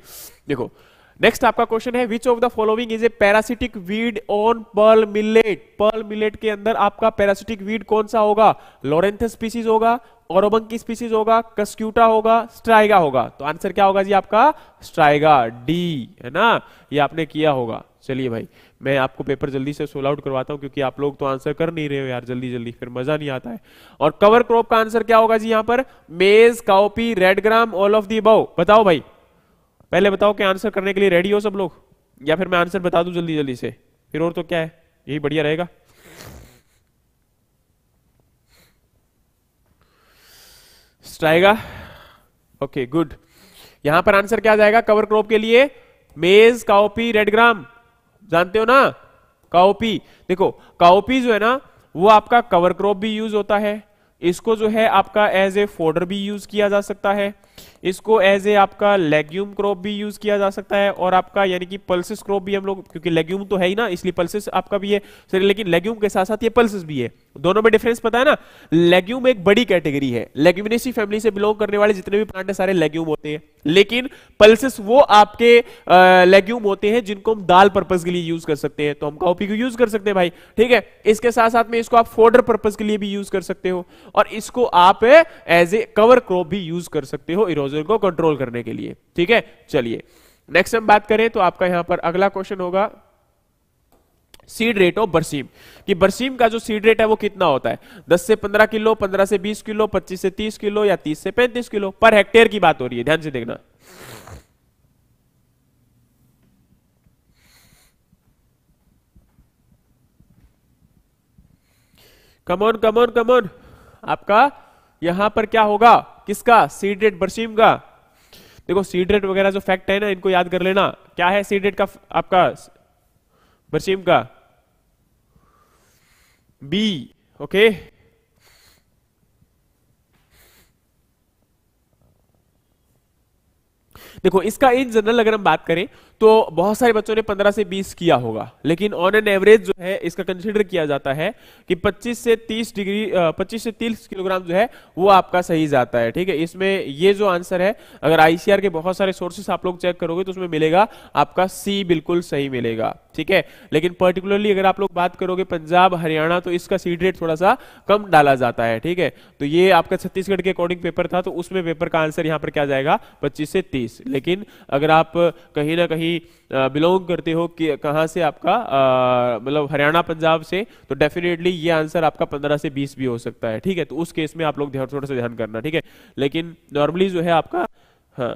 देखो नेक्स्ट आपका क्वेश्चन है which of the following is a parasitic weed on pearl millet pearl millet के अंदर आपका पैरासिटिक वीड कौन सा होगा? लोरेंथस स्पीसीज होगा ओरोबंग की स्पीसीज होगा, कस्क्यूटा होगा, स्ट्राइगा होगा। तो आंसर क्या होगा जी आपका? स्ट्राइगा डी है ना? ये आपने किया होगा। चलिए भाई, मैं आपको पेपर जल्दी से सोल आउट करवाता हूँ, क्योंकि आप लोग तो आंसर कर नहीं रहे हो यार जल्दी जल्दी, फिर मज़ा नहीं आता है। और कवर क्रॉप का आंसर क्या होगा जी यहाँ पर? Maize cowpea red gram all of the above बताओ भाई, पहले बताओ कि आंसर करने के लिए रेडी हो सब लोग? या फिर मैं आंसर बता दूँ जल्दी जल्दी से? फिर और तो क्या है? यही बढ़िया रहेगा। स्ट्राइगा? Okay, good. यहाँ पर आंसर क्या जाएगा? कवर क्रॉप के लिए मेज, काओपी, रेड ग्राम। जानते हो ना? काओपी। देखो, काओपी जो है ना, वो आपका कवर क्रॉप भी यूज़ होता है। इसको जो है, आपका एज ए फोडर भी यूज़ किया जा सकता है। इसको एज ए आपका लेग्यूम क्रॉप भी यूज़ किया जा सकता है। और आपका यानी कि पल्सिस क्रॉप भी हम लोग, क्योंकि लेग्यूम तो है ही ना, इसलिए पल्सिस आपका भी है। लेकिन लेग्यूम के साथ साथ ये पल्सिस भी है। दोनों में डिफरेंस पता है ना? लेग्यूम एक बड़ी कैटेगरी है। लेग्यूमिनेसी फैमिली से बिलोंग करने वाले जितने भी प्लांट है, सारे लेग्यूम होते हैं। लेकिन पल्सिस वो आपके लेग्यूम होते हैं जिनको हम दाल पर्पज के लिए यूज़ कर सकते हैं। तो हम कॉपी को यूज़ कर सकते हैं भाई, ठीक है? इसके साथ साथ में इसको आप फोडर पर्पज के लिए भी यूज़ कर सकते हो। और इसको आप एज ए कवर क्रॉप भी यूज़ कर सकते हो इरोजन को कंट्रोल करने के लिए। ठीक है? चलिए। नेक्स्ट हम बात करें तो आपका यहाँ पर अगला क्वेश्चन होगा। सीड रेट ऑफ़ बरसीम कि बरसीम का जो सीड रेट है वो कितना होता है? 10 से 15 किलो 15 से 20 किलो 25 से 30 किलो या 30 से 35 किलो? पर हेक्टेयर की बात हो रही है, ध्यान से देखना। कमोन कमोन कमोन आपका यहाँ पर क्या होगा? किसका? सीड रेट बरसीम का। देखो सीड रेट वगैरह जो फैक्ट है ना, इनको याद कर लेना। क्या है सीड रेट का आपका? बरसीम का। B Okay. देखो इसका इन जनरल अगर हम बात करें तो बहुत सारे बच्चों ने 15 से 20 किया होगा, लेकिन ऑन एन एवरेज जो है, इसका कंसिडर किया जाता है कि 25 से 30 डिग्री 25 से 30 किलोग्राम जो है, वो आपका सही जाता है, ठीक है? इसमें ये जो आंसर है, अगर आईसीआर के बहुत सारे सोर्सेस आप लोग चेक करोगे तो उसमें मिलेगा, आपका सी बिल्कुल सही मिलेगा, ठीक है? लेकिन पर्टिकुलरली अगर आप लोग बात करोगे पंजाब, हरियाणा तो इसका सीड रेट थोड़ा सा कम डाला जाता है, ठीक है? तो ये आपका छत्तीसगढ़ के अकॉर्डिंग पेपर था तो उसमें पेपर का आंसर यहाँ पर क्या जाएगा? पच्चीस से तीस। लेकिन अगर आप कहीं ना कहीं बिलोंग करते हो कि कहाँ से आपका मतलब हरियाणा, पंजाब से तो डेफिनेटली ये आंसर आपका पंद्रह से बीस भी हो सकता है, ठीक है? तो उस केस में आप लोग ध्यान, थोड़ा सा ध्यान करना, ठीक है? लेकिन नॉर्मली जो है आपका हाँ।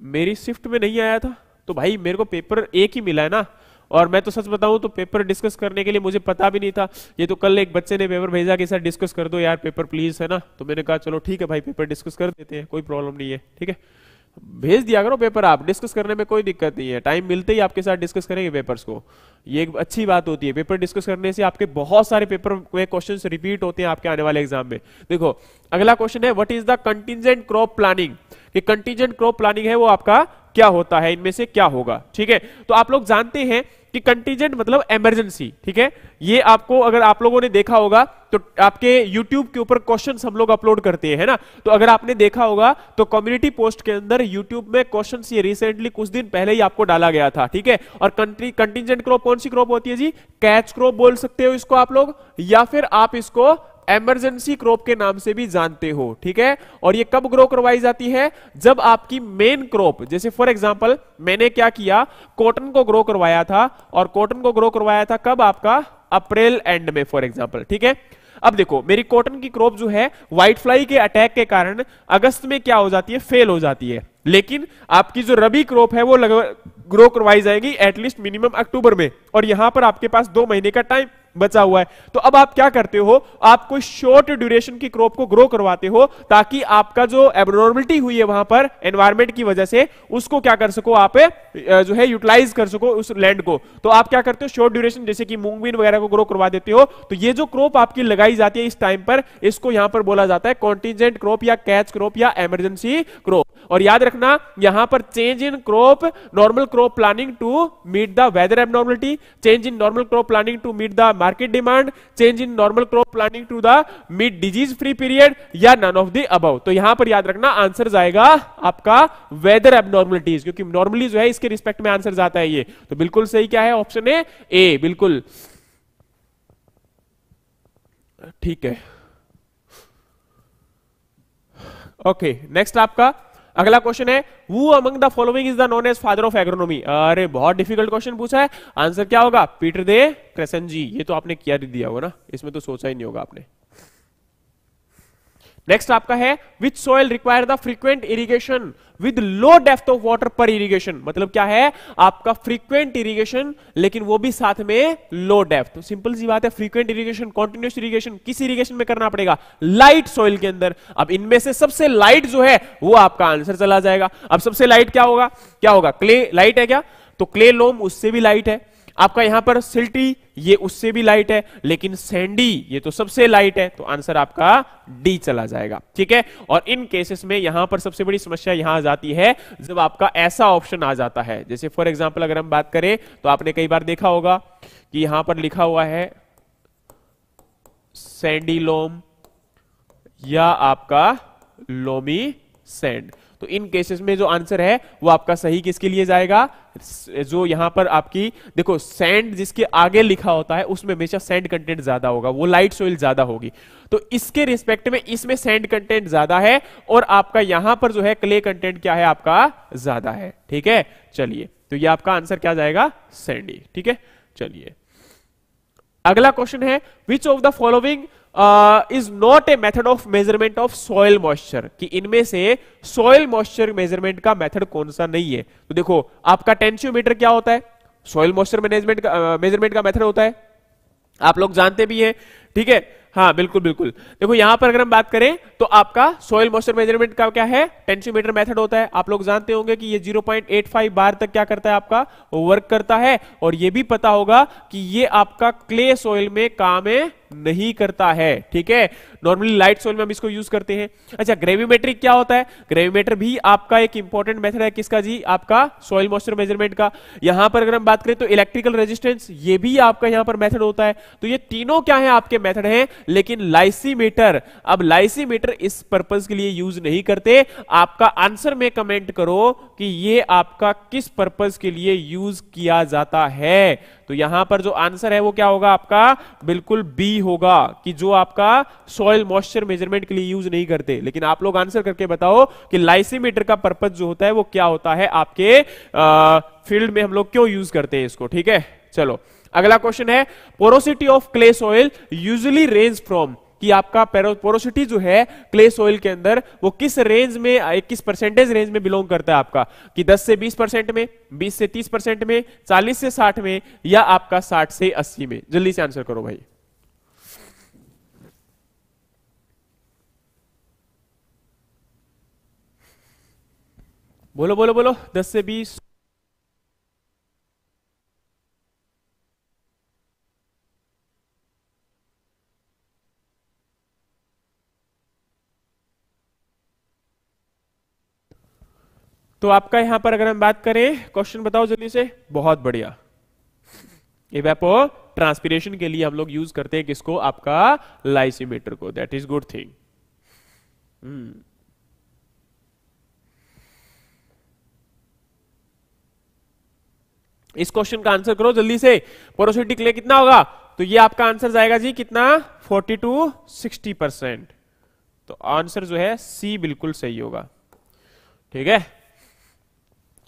मेरी शिफ्ट में नहीं आया था तो भाई मेरे को पेपर एक ही मिला है ना? और मैं तो सच बताऊँ तो पेपर डिस्कस करने के लिए मुझे पता भी नहीं था। ये तो कल एक बच्चे ने पेपर भेजा कि, सर डिस्कस कर दो यार पेपर प्लीज़ है ना? तो मैंने कहा, चलो ठीक है भाई पेपर डिस्कस कर देते हैं, कोई प्रॉब्लम नहीं है, ठीक है? भेज दिया करो पेपर आप डिस्कस करने में कोई दिक्कत नहीं है। टाइम मिलते ही आपके साथ डिस्कस करेंगे पेपर्स को। ये एक अच्छी बात होती है। पेपर डिस्कस करने से आपके बहुत सारे पेपर में क्वेश्चन रिपीट होते हैं आपके आने वाले एग्ज़ाम में। देखो, अगला क्वेश्चन है what is the contingent crop planning contingent crop planning है वो आपका क्या होता है? इनमें से क्या होगा? ठीक है? तो आप लोग जानते हैं कि कंटीजेंट मतलब इमरजेंसी ठीक है? ये आपको अगर आप लोगों ने देखा होगा तो आपके YouTube के ऊपर क्वेश्चन हम लोग अपलोड करते हैं ना? तो अगर आपने देखा होगा तो कम्युनिटी पोस्ट के अंदर YouTube में क्वेश्चन ये रिसेंटली कुछ दिन पहले ही आपको डाला गया था, ठीक है? और कंट्री कंटीजेंट क्रॉप कौन सी क्रॉप होती है जी? कैच क्रॉप बोल सकते हो इसको आप लोग, या फिर आप इसको एमरजेंसी क्रॉप के नाम से भी जानते हो, ठीक है? और ये कब ग्रो करवाई जाती है? जब आपकी मेन क्रॉप जैसे फॉर एग्जांपल मैंने क्या किया? कॉटन को ग्रो करवाया था, और कॉटन को ग्रो करवाया था कब आपका? अप्रैल एंड में फॉर एग्जांपल ठीक है? अब देखो, मेरी कॉटन की क्रॉप जो है व्हाइट फ्लाई के अटैक के कारण अगस्त में क्या हो जाती है? फेल हो जाती है। लेकिन आपकी जो रबी क्रॉप है, वो ग्रो करवाई जाएगी एटलीस्ट मिनिमम अक्टूबर में। और यहाँ पर आपके पास दो महीने का टाइम बचा हुआ है। तो अब आप क्या करते हो? आप कोई शॉर्ट ड्यूरेशन की क्रॉप को ग्रो करवाते हो ताकि आपका जो एबनॉर्मलिटी हुई है वहाँ पर एनवायरमेंट की वजह से, उसको क्या कर सको आप जो है यूटिलाइज कर सको उस लैंड को। तो आप क्या करते हो? शॉर्ट ड्यूरेशन जैसे कि मूंगबीन वगैरह को ग्रो करवा देते हो तो ये जो क्रॉप आपकी लगाई जाती है इस टाइम पर, इसको यहाँ पर बोला जाता है कॉन्टीजेंट क्रॉप या कैच क्रॉप या एमरजेंसी क्रॉप और याद रखना, यहाँ पर change in crop normal crop planning to meet the weather abnormality change in normal crop planning to meet the market demand change in normal crop planning to the meet disease free period या नन ऑफ़ द अबव तो यहाँ पर याद रखना आंसर जाएगा आपका वेदर एबनॉर्मलिटीज क्योंकि नॉर्मली जो है इसके रिस्पेक्ट में आंसर जाता है ये। तो बिल्कुल सही क्या है? ऑप्शन ए ए बिल्कुल। ठीक है। ओके okay, नेक्स्ट आपका अगला क्वेश्चन है वो among the following is the known as father of agronomy अरे, बहुत डिफ़िकल्ट क्वेश्चन पूछा है। आंसर क्या होगा? पीटर दे क्रेसन जी ये तो आपने किया दिया होगा ना। इसमें तो सोचा ही नहीं होगा आपने। नेक्स्ट आपका है which soil require the frequent irrigation with low depth of water पर इरिगेशन मतलब क्या है? आपका फ्रीक्वेंट इरिगेशन लेकिन वो भी साथ में लो डेप्थ सिंपल सी बात है फ्रीक्वेंट इरिगेशन कॉन्टिन्यूस इरिगेशन किस इरिगेशन में करना पड़ेगा? लाइट सॉइल के अंदर. अब इनमें से सबसे लाइट जो है, वो आपका आंसर चला जाएगा. अब सबसे लाइट क्या होगा? क्या होगा? क्ले लाइट है क्या? तो क्ले लोम उससे भी लाइट है. आपका यहाँ पर सिल्टी, ये उससे भी लाइट है, लेकिन सैंडी ये तो सबसे लाइट है तो आंसर आपका डी चला जाएगा, ठीक है? और इन केसेस में यहाँ पर सबसे बड़ी समस्या यहाँ आ जाती है, जब आपका ऐसा ऑप्शन आ जाता है। जैसे फॉर एग्ज़ाम्पल अगर हम बात करें तो आपने कई बार देखा होगा कि यहाँ पर लिखा हुआ है सैंडी लोम या आपका लोमी सैंड तो इन केसेस में जो आंसर है, वो आपका सही किसके लिए जाएगा? जो यहाँ पर आपकी, देखो सैंड जिसके आगे लिखा होता है, उसमें हमेशा सैंड कंटेंट ज़्यादा होगा, वो लाइट सोइल ज़्यादा होगी। तो इसके रिस्पेक्ट में इसमें सैंड कंटेंट ज़्यादा है और आपका यहाँ पर जो है क्ले कंटेंट क्या है आपका? ज़्यादा है, ठीक है? चलिए तो ये आपका आंसर क्या जाएगा? सैंडी ठीक है? चलिए। अगला क्वेश्चन है which of the following is not a method of measurement of soil moisture कि इनमें से सॉइल मॉइस्चर मेज़रमेंट का मेथड कौन सा नहीं है तो देखो आपका टेंशियोमीटर क्या होता है सॉइल मॉइस्चर मैनेजमेंट का मेज़रमेंट का मेथड होता है आप लोग जानते भी हैं ठीक है हाँ बिल्कुल बिल्कुल देखो यहाँ पर अगर हम बात करें तो आपका सोयल मॉइस्चर मेज़रमेंट का क्या है टेंसीमीटर मेथड होता है आप लोग जानते होंगे कि ये 0.85 बार तक क्या करता है आपका वर्क करता है और ये भी पता होगा कि ये आपका क्ले सोयल में काम है नहीं करता है, ठीक है? नॉर्मली लाइट सोल में हम इसको यूज़ करते हैं। अच्छा ग्रेविमेट्रिक क्या होता है? ग्रेविमेटर भी आपका एक इंपॉर्टेंट मेथड है किसका जी? आपका सॉइल मॉइस्चर मेज़रमेंट का। यहाँ पर अगर हम बात करें तो इलेक्ट्रिकल रेजिस्टेंस ये भी आपका यहाँ पर मेथड होता है। तो ये तीनों क्या है आपके मेथड हैं? लेकिन लाइसीमीटर अब लाइसीमीटर इस पर्पज के लिए यूज़ नहीं करते। आपका आंसर में कमेंट करो कि ये आपका किस पर्पज के लिए यूज़ किया जाता है? तो यहाँ पर जो आंसर है वो क्या होगा आपका? बिल्कुल बी होगा कि जो आपका सॉइल मॉइस्चर मेज़रमेंट के लिए यूज़ नहीं करते। लेकिन आप लोग आंसर करके बताओ कि लाइसीमीटर का पर्पज जो होता है वो क्या होता है? आपके फ़ील्ड में हम लोग क्यों यूज़ करते हैं इसको? ठीक है? चलो, अगला क्वेश्चन है porosity of clay soil usually range from कि आपका पोरोसिटी जो है क्ले सोइल के अंदर, वो किस रेंज में किस परसेंटेज रेंज में बिलोंग करता है आपका? कि 10 से 20 परसेंट में 20 से 30 परसेंट में 40 से 60 में, या आपका 60 से 80 में? जल्दी से आंसर करो भाई। बोलो बोलो बोलो 10 से 20 तो आपका यहाँ पर अगर हम बात करें क्वेश्चन बताओ जल्दी से। बहुत बढ़िया। इवेपो ट्रांसपीरेशन के लिए हम लोग यूज़ करते हैं किसको? आपका लाइसीमीटर को। दैट इज़ गुड थिंग इस क्वेश्चन का आंसर करो जल्दी से। पोरोसिटी के लिए कितना होगा? तो ये आपका आंसर जाएगा जी कितना? 40 टू 60 परसेंट तो आंसर जो है सी बिल्कुल सही होगा। ठीक है?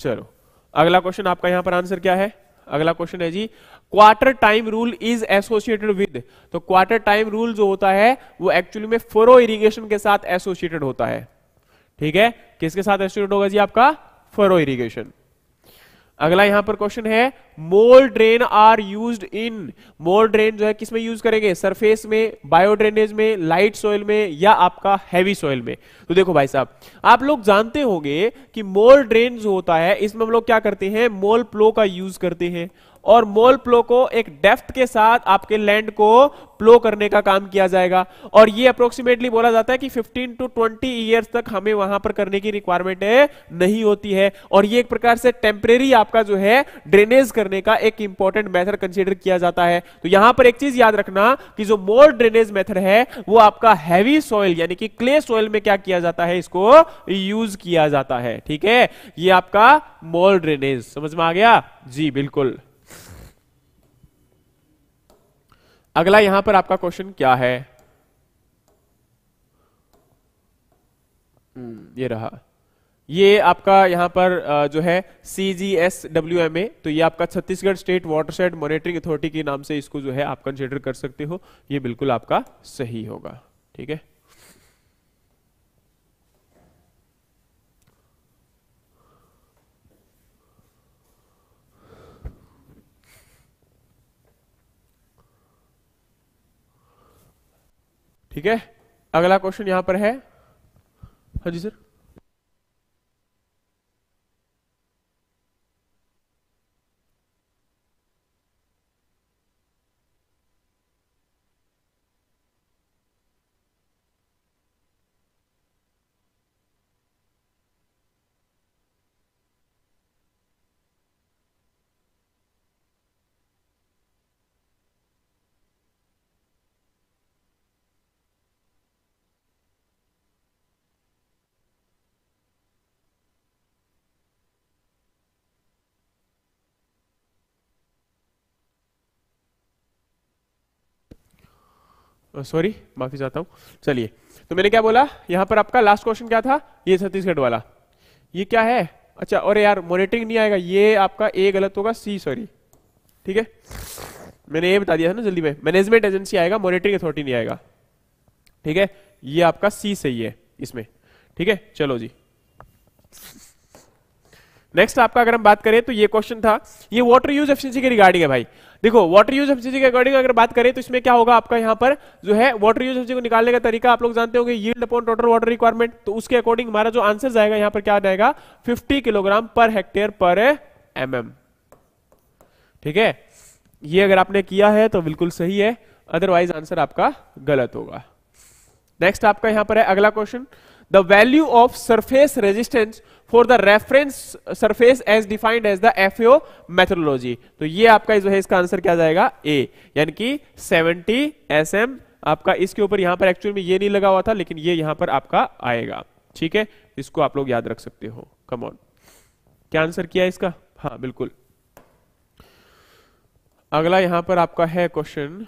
चलो। अगला क्वेश्चन आपका यहाँ पर आंसर क्या है? अगला क्वेश्चन है जी quarter time rule is associated with तो क्वार्टर टाइम रूल जो होता है, वो एक्चुअली में फोरो इरिगेशन के साथ एसोसिएटेड होता है। ठीक है? किसके साथ एसोसिएटेड होगा जी आपका? फोरो इरिगेशन अगला यहाँ पर क्वेश्चन है, mole drain are used in? Mole drain जो है किसमें यूज़ करेंगे? सरफेस में, बायो ड्रेनेज में, लाइट सॉइल में या आपका हैवी सॉइल में? तो देखो भाई साहब, आप लोग जानते होंगे कि मोल ड्रेन जो होता है, इसमें हम लोग क्या करते हैं? मोल प्लो का यूज़ करते हैं। और मोल प्लो को एक डेफ्थ के साथ आपके लैंड को प्लो करने का काम किया जाएगा। और ये अप्रोक्सीमेटली बोला जाता है कि 15 टू 20 इयर्स तक हमें वहाँ पर करने की रिक्वायरमेंट नहीं होती है। और ये एक प्रकार से टेम्परेरी आपका जो है ड्रेनेज करने का एक इंपॉर्टेंट मेथड कंसिडर किया जाता है। तो यहाँ पर एक चीज़ याद रखना कि जो मोल ड्रेनेज मेथड है, वो आपका हैवी सॉइल यानी कि क्ले सॉइल में क्या किया जाता है, इसको यूज़ किया जाता है। ठीक है? ये आपका मोल ड्रेनेज समझ में आ गया? जी, बिल्कुल। अगला यहाँ पर आपका क्वेश्चन क्या है? हम्म, ये रहा। ये आपका यहाँ पर जो है C G S W M A तो ये आपका Chhattisgarh state watershed monitoring authority के नाम से इसको जो है आप कंसिडर कर सकते हो। ये बिल्कुल आपका सही होगा। ठीक है? ठीक है? अगला क्वेश्चन यहाँ पर है। हाँ जी सर सॉरी माफ़ी चाहता हूँ। चलिए। तो मैंने क्या बोला? यहाँ पर आपका लास्ट क्वेश्चन क्या था? ये छत्तीसगढ़ वाला। ये क्या है? अच्छा और यार मॉनिटरिंग नहीं आएगा। ये आपका ए गलत होगा सी सॉरी ठीक है? मैंने ये बता दिया था ना जल्दी में। मैनेजमेंट एजेंसी आएगा मॉनिटरिंग अथॉरिटी नहीं आएगा। ठीक है? ये आपका सी सही है इसमें। ठीक है? चलो जी। नेक्स्ट आपका अगर हम बात करें तो ये क्वेश्चन था। ये वाटर यूज़ एफिशिएंसी के रिगार्डिंग है भाई। देखो वाटर यूज़ एफिशिएंसी के अकॉर्डिंग अगर बात करें तो इसमें क्या होगा आपका यहाँ पर? जो है वाटर यूज़ एफिशिएंसी को निकालने का तरीका आप लोग जानते होंगे yield upon total water requirement तो उसके अकॉर्डिंग हमारा जो आंसर जाएगा, यहाँ पर क्या जाएगा? 50 kilogram per hectare per M ठीक है? ये अगर आपने किया है तो बिल्कुल सही है अदरवाइज़ आंसर आपका गलत होगा। नेक्स्ट आपका यहाँ पर है, अगला question the value of surface resistance for the reference surface as defined as the FAO methodology तो ये आपका जो है इसका आंसर क्या जाएगा? ए यानी कि 70 एस एम आपका इसके ऊपर यहाँ पर एक्चुअल में ये नहीं लगा हुआ था, लेकिन ये यहाँ पर आपका आएगा। ठीक है? इसको आप लोग याद रख सकते हो। कम ऑन क्या आंसर किया इसका? हाँ बिल्कुल। अगला यहाँ पर आपका है question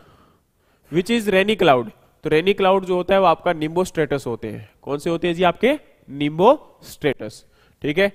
which is rainy cloud तो रेनी क्लाउड जो होता है वो आपका निम्बो स्टेटस होते हैं। कौन से होते हैं जी आपके? निम्बो स्टेटस ठीक है?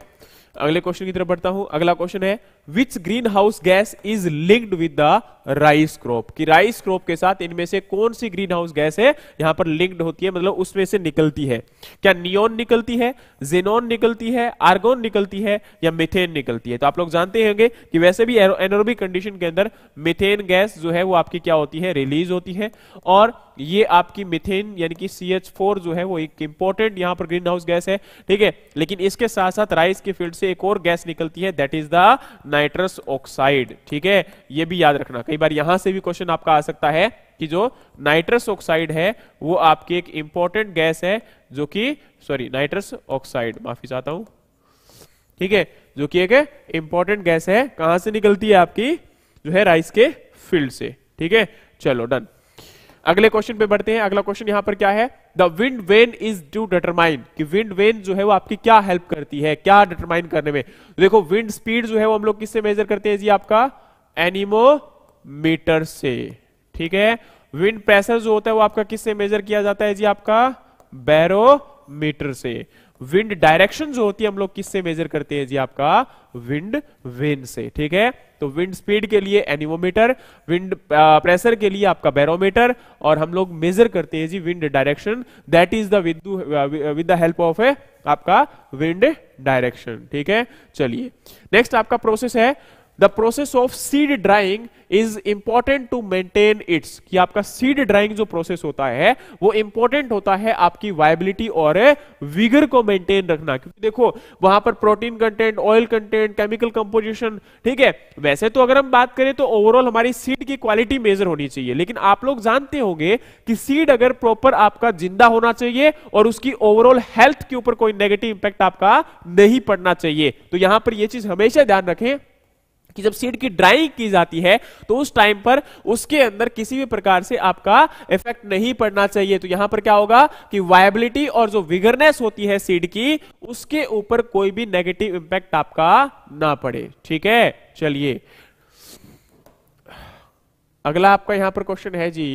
अगले क्वेश्चन की तरफ़ बढ़ता हूँ। अगला क्वेश्चन है which greenhouse gas is linked with the rice crop कि राइस क्रॉप के साथ इनमें से कौन सी ग्रीन हाउस गैस है? यहाँ पर लिंक्ड होती है मतलब उसमें से निकलती है। क्या नियोन निकलती है? जेनोन निकलती है? आर्गोन निकलती है? या मिथेन निकलती है? तो आप लोग जानते होंगे कि वैसे भी एनोरोबिक कंडीशन के अंदर मिथेन गैस जो है, वो आपकी क्या होती है? रिलीज़ होती है। और ये आपकी मिथेन यानी कि सी जो है, वो एक इंपॉर्टेंट यहाँ पर ग्रीन हाउस गैस है। ठीक है? लेकिन इसके साथ साथ राइस के फ़ील्ड से एक और गैस निकलती है that is the nitrous oxide, ठीक है? ये भी याद रखना। कई बार यहाँ से भी क्वेश्चन आपका आ सकता है कि जो नाइट्रस ऑक्साइड है, वो आपकी एक इंपॉर्टेंट गैस है जो कि, सॉरी, नाइट्रस ऑक्साइड, माफ़ी चाहता हूँ। ठीक है? जो कि एक इंपॉर्टेंट गैस है, कहाँ से निकलती है आपकी? जो है राइस के फ़ील्ड से। ठीक है? चलो, डन। अगले क्वेश्चन पे बढ़ते हैं। अगला क्वेश्चन यहाँ पर क्या है? The wind vane is to determine कि विंड वेन जो है वो आपकी क्या हेल्प करती है, क्या डिटरमाइन करने में? देखो विंड स्पीड जो है वो हम लोग किससे मेजर करते हैं जी आपका? एनिमोमीटर से। ठीक है? विंड प्रेशर जो होता है वो आपका किससे मेजर किया जाता है जी आपका? बैरोमीटर से। विंड डायरेक्शन जो होती है हम लोग किससे मेजर करते हैं जी आपका? विंड वेन से, ठीक है? तो विंड स्पीड के लिए एनिमोमीटर विंड प्रेशर के लिए आपका बैरोमीटर और हम लोग मेजर करते हैं जी wind direction that is the with the help of a आपका विंड डायरेक्शन ठीक है? चलिए नेक्स्ट आपका प्रोसेस है the process of seed drying is important to maintain its कि आपका सीड ड्राइंग जो प्रोसेस होता है, वो इंपॉर्टेंट होता है आपकी वायबिलिटी और विगर को मेंटेन रखना। क्योंकि देखो, वहाँ पर protein content oil content chemical composition ठीक है? वैसे तो अगर हम बात करें तो ओवरऑल हमारी सीड की क्वालिटी मेजर होनी चाहिए। लेकिन आप लोग जानते होंगे कि सीड अगर प्रॉपर आपका ज़िंदा होना चाहिए और उसकी ओवरऑल हेल्थ के ऊपर कोई नेगेटिव इंपैक्ट आपका नहीं पड़ना चाहिए। तो यहाँ पर यह चीज़ हमेशा ध्यान रखें। कि जब सीड की ड्राइंग की जाती है तो उस टाइम पर उसके अंदर किसी भी प्रकार से आपका इफ़ेक्ट नहीं पड़ना चाहिए। तो यहाँ पर क्या होगा कि वायबिलिटी और जो विगरनेस होती है सीड की, उसके ऊपर कोई भी नेगेटिव इंपैक्ट आपका ना पड़े। ठीक है? चलिए। अगला आपका यहाँ पर क्वेश्चन है जी।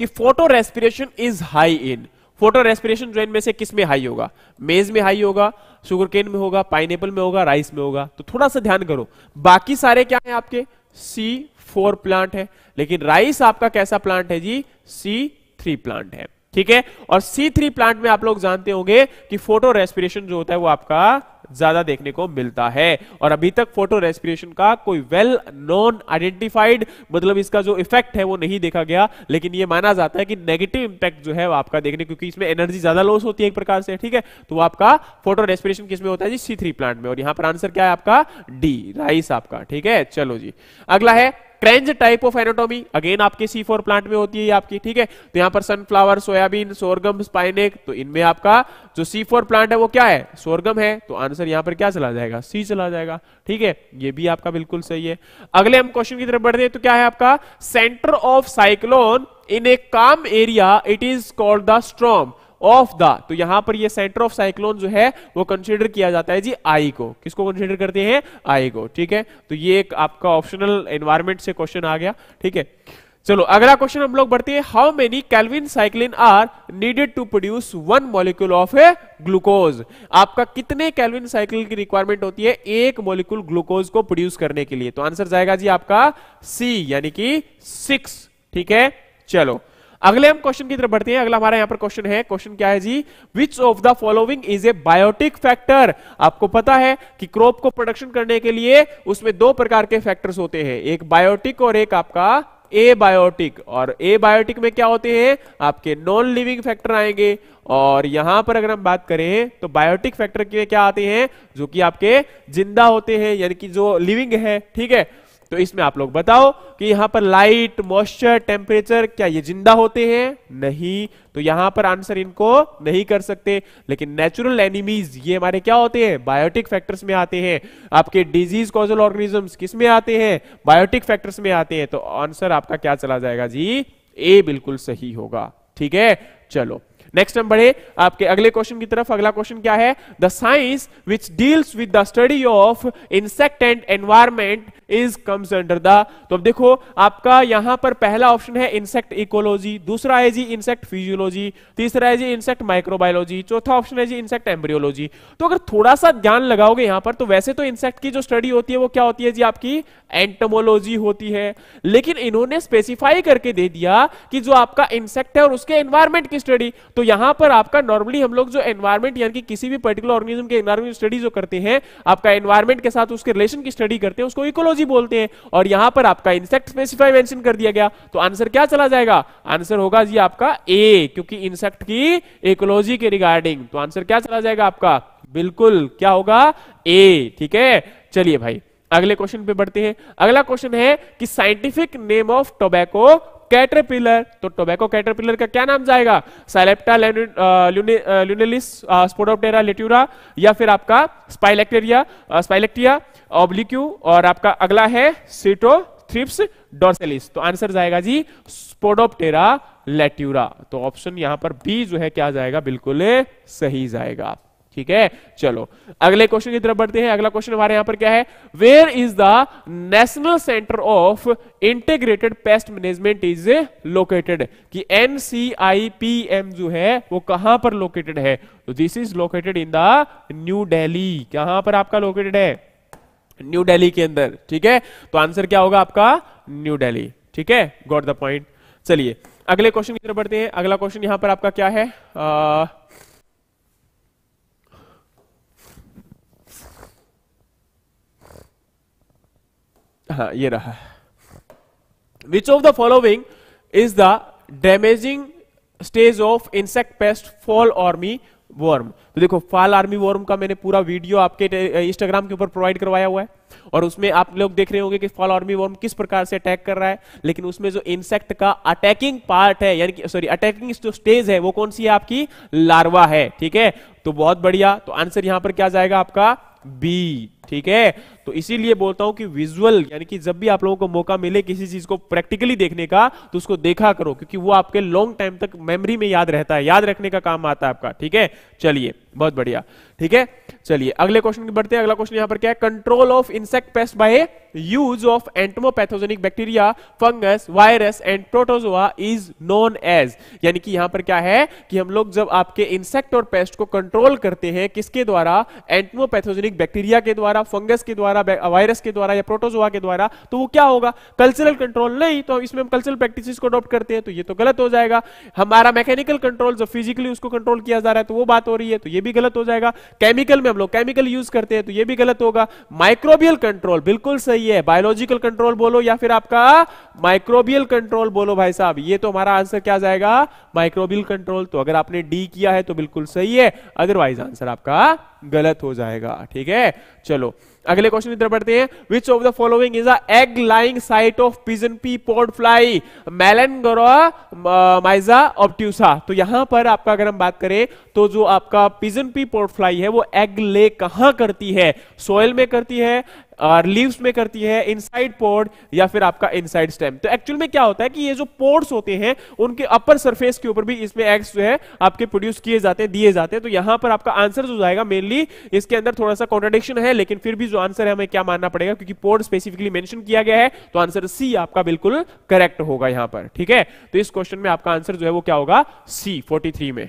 कि photo respiration is high in photo respiration जो इनमें से किसमें हाई होगा? मेज में हाई होगा शुगर केन में होगा पाइनएपल में होगा राइस में होगा। तो थोड़ा सा ध्यान करो। बाकी सारे क्या है आपके? सी फोर प्लांट है। लेकिन राइस आपका कैसा प्लांट है जी? सी थ्री प्लांट है। ठीक है? और सी थ्री प्लांट में आप लोग जानते होंगे कि फ़ोटो रेस्पिरेशन जो होता है वो आपका ज़्यादा देखने को मिलता है। और अभी तक फ़ोटो रेस्पिरेशन का कोई वेल नॉन आइडेंटिफाइड मतलब इसका जो इफ़ेक्ट है वो नहीं देखा गया, लेकिन ये माना जाता है कि नेगेटिव इंपैक्ट जो है वो आपका देखने, क्योंकि इसमें एनर्जी ज़्यादा लॉस होती है एक प्रकार से, ठीक है? तो आपका फ़ोटो रेस्पिरेशन किसमें होता है जी? सी प्लांट में। और यहाँ पर आंसर क्या है आपका? डी राइस आपका, ठीक है? चलो जी। अगला है Kranz type of anatomy again आपके सी फोर प्लांट में होती है आपकी, ठीक है? तो यहाँ पर सनफ्लावर सोयाबीन सोरगम स्पाइनेक तो इनमें आपका जो सी फोर प्लांट है वो क्या है? सोरगम है। तो आंसर यहाँ पर क्या चला जाएगा? सी चला जाएगा, ठीक है? ये भी आपका बिल्कुल सही है। अगले हम क्वेश्चन की तरफ़ बढ़ते हैं तो क्या है आपका? Centre of cyclone in a calm area it is called the storm of the तो यहाँ पर ये सेंटर ऑफ़ साइक्लोन जो है, वो कंसीडर किया जाता है जी आई को। किसको कंसीडर करते हैं? आई को, ठीक है? तो ये एक आपका ऑप्शनल एनवायरमेंट से क्वेश्चन आ गया, ठीक है? चलो, अगला क्वेश्चन हम लोग बढ़ते हैं how many Calvin cycling are needed to produce one molecule of a glucose आपका कितने कैलविन साइकिल की रिक्वायरमेंट होती है एक मॉलिक्यूल ग्लूकोज को प्रोड्यूस करने के लिए? तो आंसर जाएगा जी आपका सी यानी कि सिक्स ठीक है? चलो अगले हम क्वेश्चन की तरफ़ बढ़ते हैं। अगला हमारा यहाँ पर क्वेश्चन है। क्वेश्चन क्या है जी? Which of the following is a biotic factor आपको पता है कि क्रॉप को प्रोडक्शन करने के लिए उसमें दो प्रकार के फैक्टर्स होते हैं। एक बायोटिक और एक आपका ए बायोटिक और ए बायोटिक में क्या होते हैं? आपके नॉन लिविंग फैक्टर आएँगे। और यहाँ पर अगर हम बात करें तो बायोटिक फैक्टर के क्या आते हैं? जो कि आपके ज़िंदा होते हैं, यानी कि जो लिविंग है, ठीक है? तो इसमें आप लोग बताओ कि यहाँ पर लाइट मॉइस्चर टेम्परेचर क्या ये ज़िंदा होते हैं? नहीं। तो यहाँ पर आंसर इनको नहीं कर सकते। लेकिन नेचुरल एनिमीज ये हमारे क्या होते हैं? बायोटिक फैक्टर्स में आते हैं। आपके डिज़ीज़ कॉजल ऑर्गेनिजम्स किसमें आते हैं? बायोटिक फैक्टर्स में आते हैं। तो आंसर आपका क्या चला जाएगा जी? ए बिल्कुल सही होगा। ठीक है? चलो। नेक्स्ट हम बढ़े आपके अगले क्वेश्चन की तरफ़। अगला क्वेश्चन क्या है? The science which deals with the study of insect and environment is comes under the तो अब देखो, आपका यहाँ पर पहला ऑप्शन है इंसेक्ट इकोलॉजी दूसरा है जी इंसेक्ट फिजियोलॉजी तीसरा है जी इंसेक्ट माइक्रोबायोलॉजी चौथा ऑप्शन है जी इंसेक्ट एम्ब्रियोलॉजी तो अगर थोड़ा सा ध्यान लगाओगे यहाँ पर तो वैसे तो इंसेक्ट की जो स्टडी होती है वो क्या होती है जी आपकी? एंटमोलॉजी होती है। लेकिन इन्होंने स्पेसिफाई करके दे दिया कि जो आपका इंसेक्ट है और उसके एनवायरमेंट की स्टडी तो यहाँ पर आपका नॉर्मली हम लोग जो एनवायरमेंट यानी कि किसी भी पर्टिकुलर ऑर्गेनिज्म के एनवायरमेंट स्टडी जो करते हैं, आपका एनवायरमेंट के साथ उसके रिलेशन की स्टडी करते हैं, उसको इकोलॉजी बोलते हैं और यहाँ पर आपका इंसेक्ट स्पेसिफाई मेंशन कर दिया गया। तो आंसर क्या चला जाएगा? आंसर होगा जी आपका ए क्योंकि इंसेक्ट की इकोलॉजी के रिगार्डिंग तो आंसर क्या चला जाएगा आपका? बिल्कुल, क्या होगा? ए ठीक है? चलिए भाई, अगले क्वेश्चन पे बढ़ते हैं। अगला क्वेश्चन है कि scientific name of tobacco caterpillar तो टोबैको कैटरपिलर का क्या नाम जाएगा? साइलेप्टा ल्यूनेलिस स्पोडोप्टेरा लेट्यूरा या फिर आपका स्पाइलेक्टेरिया स्पाइलेक्टिया ऑब्लिक्यू और आपका अगला है सीटो थ्रिप्स डॉर्सेलिस तो आंसर जाएगा जी स्पोडोप्टेरा लेट्यूरा तो ऑप्शन यहाँ पर बी जो है क्या जाएगा? बिल्कुल सही जाएगा। ठीक है? चलो अगले क्वेश्चन की तरफ़ बढ़ते हैं। अगला क्वेश्चन हमारे यहाँ पर क्या है? Where is the national centre of integrated pest management is located कि एनसीआईपीएम जो है वो कहाँ पर लोकेटेड है? तो this is located in the new Delhi कहाँ पर आपका लोकेटेड है? न्यू दिल्ली के अंदर ठीक है? तो आंसर क्या होगा आपका? न्यू दिल्ली ठीक है? गॉट द पॉइंट चलिए अगले क्वेश्चन की तरफ़ बढ़ते हैं। अगला क्वेश्चन यहाँ पर आपका क्या है? आ, हाँ ये रहा। Which of the following is the damaging stage of insect pest fall army worm तो देखो फॉल आर्मी वर्म का मैंने पूरा वीडियो आपके इंस्टाग्राम के ऊपर प्रोवाइड करवाया हुआ है। और उसमें आप लोग देख रहे होंगे कि फॉल आर्मी वर्म किस प्रकार से अटैक कर रहा है, लेकिन उसमें जो इंसेक्ट का अटैकिंग पार्ट है, यानी कि सॉरी अटैकिंग जो स्टेज है, वो कौन सी है आपकी? लार्वा है, ठीक है? तो बहुत बढ़िया। तो आंसर यहाँ पर क्या जाएगा आपका? बी ठीक है? तो इसीलिए बोलता हूँ कि विजुअल यानी कि जब भी आप लोगों को मौका मिले किसी चीज़ को प्रैक्टिकली देखने का तो उसको देखा करो, क्योंकि वो आपके लॉन्ग टाइम तक मेमोरी में याद रहता है, याद रखने का काम आता है आपका, ठीक है? चलिए, बहुत बढ़िया, ठीक है? चलिए, अगले क्वेश्चन की बढ़ते हैं, अगला क्वेश्चन यहाँ पर क्या है? Control of insect pest by use of entomopathogenic bacteria fungus virus and protozoa is known as यानी कि यहाँ पर क्या है? कि हम लोग जब आपके इंसेक्ट और पेस्ट को कंट्रोल करते हैं, किसके द्वारा? एंटोमोपैथोजेनिक बैक्टीरिया के द्वारा फंगस के द्वारा वायरस के द्वारा या प्रोटोजोआ के द्वारा तो वो क्या होगा? कल्चरल कंट्रोल नहीं तो इसमें हम कल्चरल प्रैक्टिस को अडॉप्ट करते हैं तो ये तो गलत हो जाएगा। हमारा मैकेनिकल कंट्रोल जो फिजिकली उसको कंट्रोल किया जा रहा है तो वो बात हो रही है तो ये भी गलत हो जाएगा। केमिकल में हम लोग केमिकल यूज़ करते हैं तो ये भी गलत होगा। माइक्रोबियल कंट्रोल बिल्कुल सही है। बायोलॉजिकल कंट्रोल बोलो या फिर आपका माइक्रोबियल कंट्रोल बोलो भाई साहब, ये तो हमारा आंसर क्या जाएगा? माइक्रोबियल कंट्रोल तो अगर आपने डी किया है तो बिल्कुल सही है। अदरवाइज़ आंसर आपका गलत हो जाएगा, ठीक है? चलो, अगले क्वेश्चन इधर पढ़ते हैं। Which of the following is egg laying site of pigeon pea pod fly Melanagromyza obtusa तो यहाँ पर आपका अगर हम बात करें तो जो आपका पिजन पी पोर्ट फ्लाई है, वो एग ले कहाँ करती है? सोयल में करती है और लीव्स में करती है इनसाइड पोर्ड या फिर आपका इनसाइड स्टेम तो एक्चुअल में क्या होता है कि ये जो पोर्ड्स होते हैं, उनके अपर सरफेस के ऊपर भी इसमें एग्स जो है, आपके प्रोड्यूस किए जाते हैं, दिए जाते हैं। तो यहाँ पर आपका आंसर जो जाएगा मेनली इसके अंदर थोड़ा सा कॉन्ट्रोडिक्शन है, लेकिन फिर भी जो आंसर है हमें क्या मानना पड़ेगा? क्योंकि पोर्ड स्पेसिफिकली मेंशन किया गया है तो आंसर सी आपका बिल्कुल करेक्ट होगा यहाँ पर, ठीक है? तो इस क्वेश्चन में आपका आंसर जो है वो क्या होगा? सी फोर्टी में।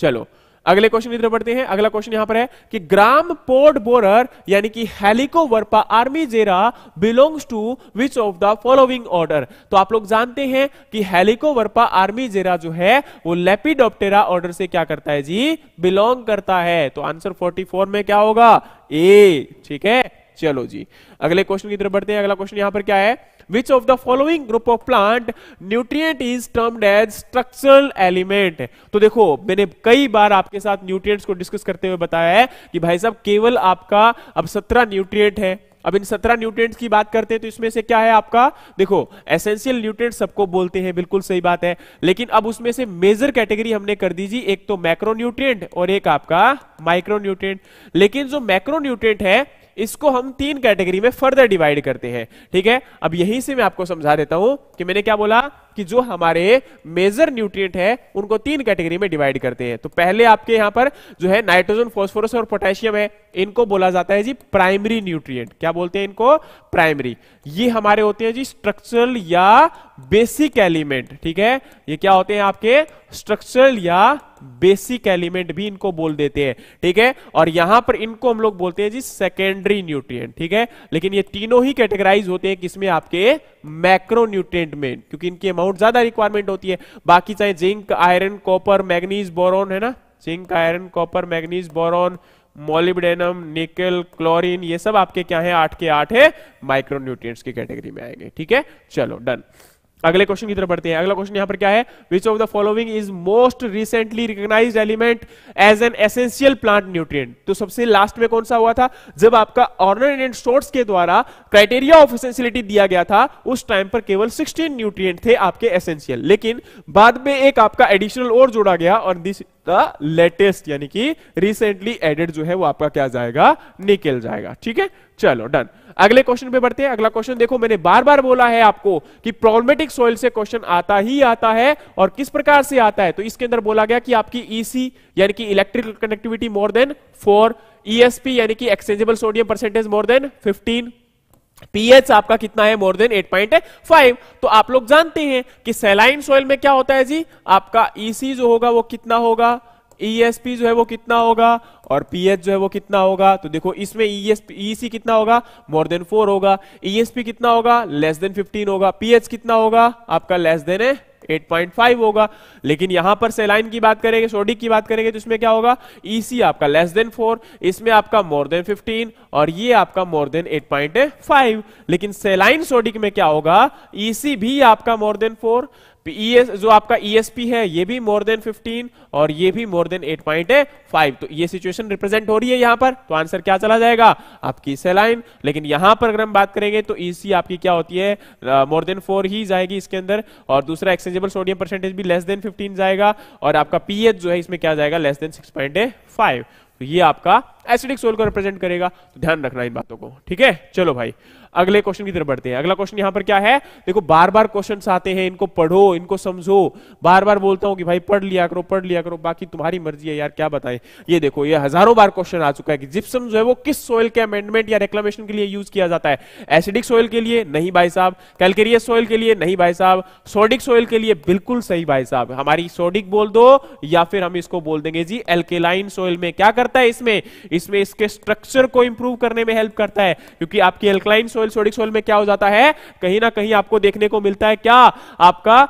चलो अगले क्वेश्चन तरफ़ बढ़ते हैं। अगला क्वेश्चन यहाँ पर है कि ग्राम पोर्ट बोरर, यानी कि Helicoverpa armigera, belongs to which of the following order? तो आप लोग जानते हैं कि हेलिकोवर्पा आर्मी जेरा जो है, वो लेपिडोप्टेरा ऑर्डर से क्या करता है जी? बिलोंग करता है। तो आंसर 44 में क्या होगा? ए, ठीक है? चलो जी। अगले क्वेश्चन की तरफ़ बढ़ते हैं। अगला क्वेश्चन यहाँ पर क्या है? Which of the following group of plant nutrient is termed as structural element तो देखो, मैंने कई बार आपके साथ न्यूट्रिएंट्स को डिस्कस करते हुए बताया है कि भाई साहब, केवल आपका अब सत्रह न्यूट्रिएंट है। अब इन सत्रह न्यूट्रिएंट्स की बात करते हैं तो इसमें से क्या है आपका? देखो एसेंशियल न्यूट्रिएंट सबको बोलते हैं, बिल्कुल सही बात है। लेकिन अब उसमें से मेजर कैटेगरी हमने कर दीजिए एक तो मैक्रोन्यूट्रिएंट और एक आपका माइक्रो माइक्रोन्यूट्रिएंट लेकिन जो मैक्रोन्यूट्रिएंट है इसको हम तीन कैटेगरी में फर्दर डिवाइड करते हैं। ठीक है? अब यहीं से मैं आपको समझा देता हूँ कि मैंने क्या बोला? कि जो हमारे मेजर न्यूट्रिएंट है, उनको तीन कैटेगरी में डिवाइड करते हैं। तो पहले आपके यहाँ पर जो है नाइट्रोजन फॉस्फोरस और पोटेशियम है, इनको बोला जाता है जी प्राइमरी न्यूट्रिएंट क्या बोलते हैं इनको? प्राइमरी ये हमारे होते हैं जी स्ट्रक्चरल या बेसिक एलिमेंट ठीक है? ये क्या होते हैं आपके? स्ट्रक्चरल या बेसिक एलिमेंट भी इनको बोल देते हैं, ठीक है? और यहाँ पर इनको हम लोग बोलते हैं जी सेकेंडरी न्यूट्रिएंट ठीक है? लेकिन ये तीनों ही कैटेगराइज होते हैं किसमें? आपके मैक्रो न्यूट्रिएंट में, क्योंकि इनकी अमाउंट ज़्यादा रिक्वायरमेंट होती है। बाकी चाहे zinc iron copper manganese boron है ना? Zinc iron copper manganese boron molybdenum nickel chlorine ये सब आपके क्या है? आठ के आठ है। माइक्रोन्यूट्रिय की कैटेगरी में आएँगे। ठीक है? चलो डन अगले क्वेश्चन की तरफ़ बढ़ते हैं। अगला क्वेश्चन यहाँ पर क्या है? Which of the following is most recently recognize element as an essential plant nutrient तो सबसे लास्ट में कौन सा हुआ था? जब आपका ऑर्नर एंड स्टोर्स के द्वारा क्राइटेरिया ऑफ़ एसेंशियलिटी दिया गया था, उस टाइम पर केवल 16 न्यूट्रिएंट थे आपके एसेंशियल लेकिन बाद में एक आपका एडिशनल और जोड़ा गया और दिस द लेटेस्ट, यानी कि रिसेंटली एडेड जो है वो आपका क्या जाएगा? निकल जाएगा। ठीक है? चलो डन अगले क्वेश्चन पे बढ़ते हैं। अगला क्वेश्चन देखो, मैंने बार बार बोला है आपको कि प्रॉब्लमेटिक सॉइल से क्वेश्चन आता ही आता है और किस प्रकार से आता है? तो इसके अंदर बोला गया कि आपकी ईसी e यानी कि electrical connectivity more than four ESP यानी कि exchangeable sodium percentage more than fifteen pH आपका कितना है? मोर देन 8.5 तो आप लोग जानते हैं कि सेलाइन सॉइल में क्या होता है जी? आपका ईसी e जो होगा वो कितना होगा? ईएसपी e जो है वो कितना होगा? और पीएच जो है वो कितना होगा? तो देखो, इसमें ईएसपी ईसी e कितना होगा? मोर देन फोर होगा। ईएसपी कितना होगा? लेस देन फिफ्टीन होगा। पीएच कितना होगा? आपका लेस देन है 8.5 होगा। लेकिन यहाँ पर सेलाइन की बात करेंगे, सोडिक की बात करेंगे तो इसमें क्या होगा? ईसी आपका लेस देन 4 इसमें आपका मोर देन 15 और ये आपका मोर देन 8.5 लेकिन सेलाइन सोडिक में क्या होगा? ईसी भी आपका मोर देन 4 तो ES जो आपका ESP है, ये भी मोर देन 15 और ये भी मोर देन 8.5 तो ये सिचुएशन रिप्रेजेंट हो रही है यहाँ पर तो आंसर क्या चला जाएगा? आपकी सेलाइन लेकिन यहाँ पर अगर हम बात करेंगे तो EC आपकी क्या होती है? मोर देन 4 ही जाएगी इसके अंदर, और दूसरा एक्सचेंजेबल सोडियम परसेंटेज भी लेस देन 15 जाएगा, और आपका पीएच जो है, इसमें क्या जाएगा? लेस देन 6.5 तो ये आपका एसिडिक सोल को रिप्रेजेंट करेगा तो ध्यान रखना इन बातों को। ठीक है? चलो भाई, अगले क्वेश्चन की तरफ़ बढ़ते हैं। अगला क्वेश्चन यहाँ पर क्या है? देखो बार बार क्वेश्चन आते हैं, इनको पढ़ो, इनको समझो। बार बार बोलता हूँ कि भाई, पढ़ लिया करो, पढ़ लिया करो, बाकी तुम्हारी मर्ज़ी है यार, क्या बताएँ? ये देखो, ये हज़ारों बार क्वेश्चन आ चुका है कि जिप्सम जो है वो किस सोइल के अमेंडमेंट या रेक्लामेशन के लिए यूज़ किया जाता है? एसिडिक सोइल के लिए नहीं भाई साहब कैलकेरियस सोइल के लिए नहीं भाई साहब सोडिक सोइल के लिए बिल्कुल सही भाई साहब। हमारी सोडिक बोल दो या फिर हम इसको बोल देंगे जी एल्केलाइन सोइल में। क्या करता है इसमें? इसमें इसके स्ट्रक्चर को इंप्रूव करने में हेल्प करता है, क्योंकि आपकी एल्कलाइन सोइल सोडिक सोइल में क्या हो जाता है? कहीं ना कहीं आपको देखने को मिलता है क्या? आपका,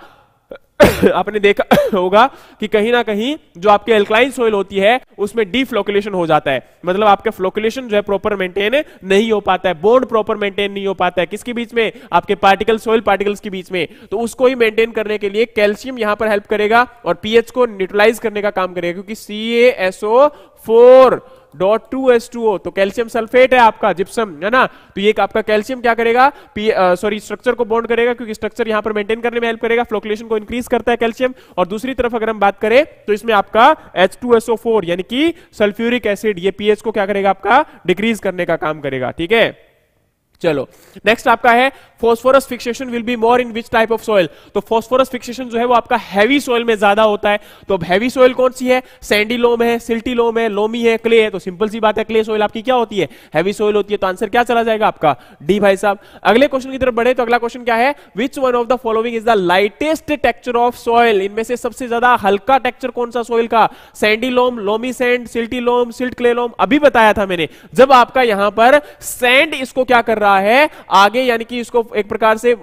<coughs> आपने देखा <coughs> होगा कि कहीं ना कहीं जो आपके एल्कलाइन सोइल होती है, उसमें डीफ्लोकुलेशन हो जाता है। मतलब आपका फ्लोकुलेशन जो है प्रॉपर मेंटेन नहीं हो पाता है बोन्ड प्रॉपर मेंटेन नहीं हो पाता है। किसके बीच में? आपके पार्टिकल सोइल पार्टिकल्स के बीच में। तो उसको ही मेंटेन करने के लिए कैल्शियम यहाँ पर हेल्प करेगा और पीएच को न्यूट्रलाइज करने का काम करेगा, क्योंकि C four dot two S two O तो कैल्शियम सल्फेट है आपका, जिप्सम, है ना? तो ये आपका कैल्शियम क्या करेगा? सॉरी स्ट्रक्चर को बॉन्ड करेगा, क्योंकि स्ट्रक्चर यहाँ पर मेंटेन करने में हेल्प करेगा फ्लोकुलेशन को इंक्रीज करता है कैल्शियम। और दूसरी तरफ़ अगर हम बात करें तो इसमें आपका H2SO4 यानी कि सल्फ्यूरिक एसिड ये पीएच को क्या करेगा आपका? डिक्रीज करने का काम करेगा, ठीक है? चलो। नेक्स्ट आपका है phosphorus fixation will be more in which type of soil तो फॉस्फोरस फिक्सेशन जो है वो आपका हैवी सॉइल में ज़्यादा होता है। तो अब हैवी सॉइल कौन सी है? सैंडी लोम है सिल्टी लोम है लोमी है क्ले है। तो सिंपल सी बात है क्ले सॉइल आपकी क्या होती है? हैवी सॉइल होती है। तो आंसर क्या चला जाएगा आपका? डी भाई साहब। अगले क्वेश्चन की तरफ़ बढ़े तो अगला क्वेश्चन क्या है? Which one of the following is the lightest texture of soil इनमें से सबसे ज़्यादा हल्का टेक्चर कौन सा सॉइल का? Sandy loam loamy sand silty loam silt clay loam अभी बताया था मैंने। जब आपका यहाँ पर सैंड इसको क्या कर रहा है, आगे यानी कि इसको एक प्रकार से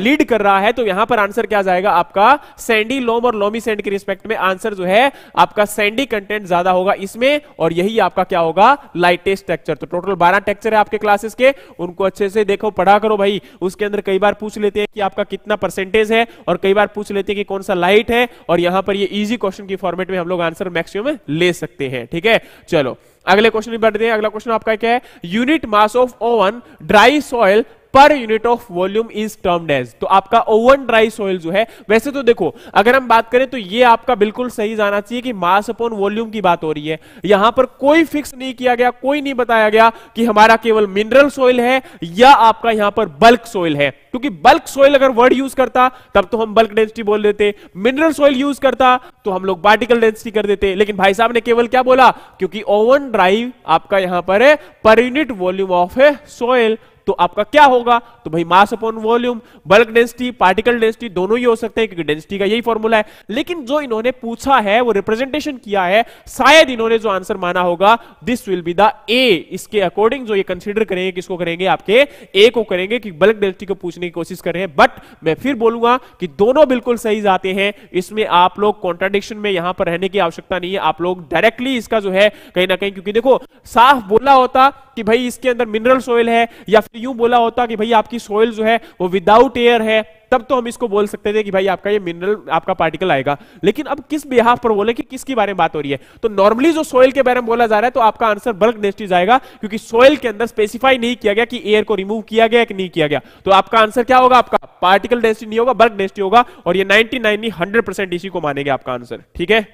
लीड कर रहा है तो यहाँ पर आंसर क्या जाएगा? आपका सैंडी लोम और लोमी सैंड के रिस्पेक्ट में आंसर जो है, आपका सैंडी कंटेंट ज़्यादा होगा इसमें, और यही आपका क्या होगा? लाइटेस्ट टेक्चर तो टोटल बारह टेक्चर है आपके क्लासेस के, उनको अच्छे से देखो, पढ़ा करो भाई। उसके अंदर कई बार पूछ लेते हैं कि आपका कितना परसेंटेज है, और कई बार पूछ लेते हैं कि कौन सा लाइट है, और यहाँ पर ये इजी क्वेश्चन की फॉर्मेट में हम लोग आंसर मैक्सिमम ले सकते हैं, ठीक है? चलो। अगले क्वेश्चन भी बढ़ते हैं। अगला क्वेश्चन आपका क्या है? Unit mass of oven dry soil पर unit of volume is termed as तो आपका ओवन ड्राई सॉइल जो है, वैसे तो देखो, अगर हम बात करें तो ये आपका बिल्कुल सही जाना चाहिए कि मास अपॉन वॉल्यूम की बात हो रही है। यहाँ पर कोई फिक्स नहीं किया गया, कोई नहीं बताया गया कि हमारा केवल मिनरल सॉइल है या आपका यहाँ पर बल्क सॉइल है। क्योंकि बल्क सॉइल अगर वर्ड यूज़ करता, तब तो हम बल्क डेंसिटी बोल देते। मिनरल सॉइल यूज़ करता तो हम लोग पार्टिकल डेंसिटी कर देते। लेकिन भाई साहब ने केवल क्या बोला? क्योंकि ओवन ड्राइव आपका यहाँ पर है, पर यूनिट वॉल्यूम ऑफ़ सॉइल तो आपका क्या होगा? तो भाई mass upon volume bulk density particle density दोनों ही हो सकते हैं, क्योंकि डेंसिटी का यही फॉर्मूला है। लेकिन जो इन्होंने पूछा है, वो रिप्रेजेंटेशन किया है, शायद इन्होंने जो आंसर माना होगा this will be the a इसके अकॉर्डिंग जो ये कंसिडर करेंगे, किसको करेंगे? आपके ए को करेंगे, कि बल्क डेंसिटी को पूछने की कोशिश कर रहे हैं। बट मैं फिर बोलूँगा कि दोनों बिल्कुल सही जाते हैं। इसमें आप लोग कॉन्ट्राडिक्शन में यहाँ पर रहने की आवश्यकता नहीं है। आप लोग डायरेक्टली इसका जो है, कहीं ना कहीं, क्योंकि देखो, साफ़ बोला होता कि भाई इसके अंदर मिनरल सोयल है, या फिर यूँ बोला होता कि भाई आपकी सोइल जो है, वो विदाउट एयर है। तब तो हम इसको बोल सकते थे कि भाई आपका ये मिनरल आपका पार्टिकल आएगा। लेकिन अब किस बिहाफ पर बोले कि किसके बारे में बात हो रही है? तो नॉर्मली जो सोयल के बारे में बोला जा रहा है तो आपका आंसर बल्क डेंसिटी जाएगा, क्योंकि सोयल के अंदर स्पेसिफाई नहीं किया गया कि एयर को रिमूव किया गया कि नहीं किया गया। तो आपका आंसर क्या होगा? आपका पार्टिकल डेंसिटी नहीं होगा बल्क डेंसिटी होगा, और ये नाइनटी नाइन हंड्रेड परसेंट इसी को मानेगा आपका आंसर ठीक है?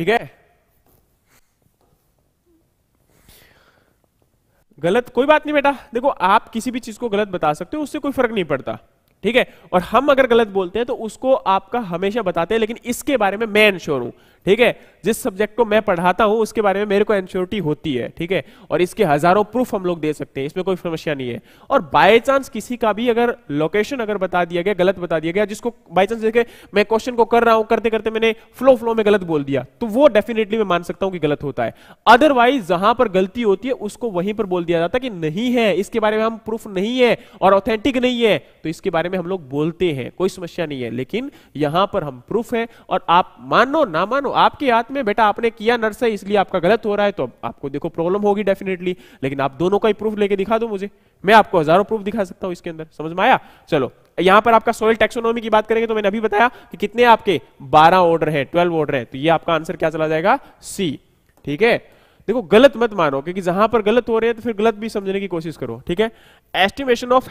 ठीक है? गलत, कोई बात नहीं बेटा। देखो, आप किसी भी चीज़ को गलत बता सकते हो, उससे कोई फ़र्क नहीं पड़ता, ठीक है? और हम अगर गलत बोलते हैं तो उसको आपका हमेशा बताते हैं, लेकिन इसके बारे में मैं इंश्योर हूँ। ठीक है? जिस सब्जेक्ट को मैं पढ़ाता हूँ, उसके बारे में मेरे को एंश्योरिटी होती है, ठीक है? और इसके हज़ारों प्रूफ हम लोग दे सकते हैं, इसमें कोई समस्या नहीं है। और बाय चांस किसी का भी अगर लोकेशन अगर बता दिया गया, गलत बता दिया गया, जिसको बाय चांस देखे, मैं क्वेश्चन को कर रहा हूँ, करते करते मैंने फ्लो फ्लो में गलत बोल दिया तो वो डेफिनेटली मैं मान सकता हूँ कि गलत होता है। अदरवाइज़ जहाँ पर गलती होती है, उसको वहीं पर बोल दिया जाता कि नहीं है, इसके बारे में हम प्रूफ नहीं है और ऑथेंटिक नहीं है तो इसके बारे में हम लोग बोलते हैं, कोई समस्या नहीं है। लेकिन यहाँ पर हम प्रूफ है और आप मानो, ना मानो आपके हाथ में बेटा आपने किया नर्स है, इसलिए आपका गलत हो रहा है तो आपको देखो प्रॉब्लम होगी डेफिनेटली। लेकिन आप दोनों का ही प्रूफ लेके दिखा दो मुझे। मैं आपको हज़ारों प्रूफ दिखा सकता हूँ इसके अंदर। समझ में आया? चलो, यहाँ पर आपका सोयल टेक्सोनॉमी की बात करेंगे तो मैंने अभी बताया कि कितने आपके? 12 ऑर्डर है 12 ऑर्डर है। तो ये आपका आंसर क्या चला जाएगा? सी। ठीक है? देखो, गलत मत मानो, क्योंकि जहाँ पर गलत हो रहे हैं तो फिर गलत भी समझने की कोशिश करो, ठीक है? Estimation of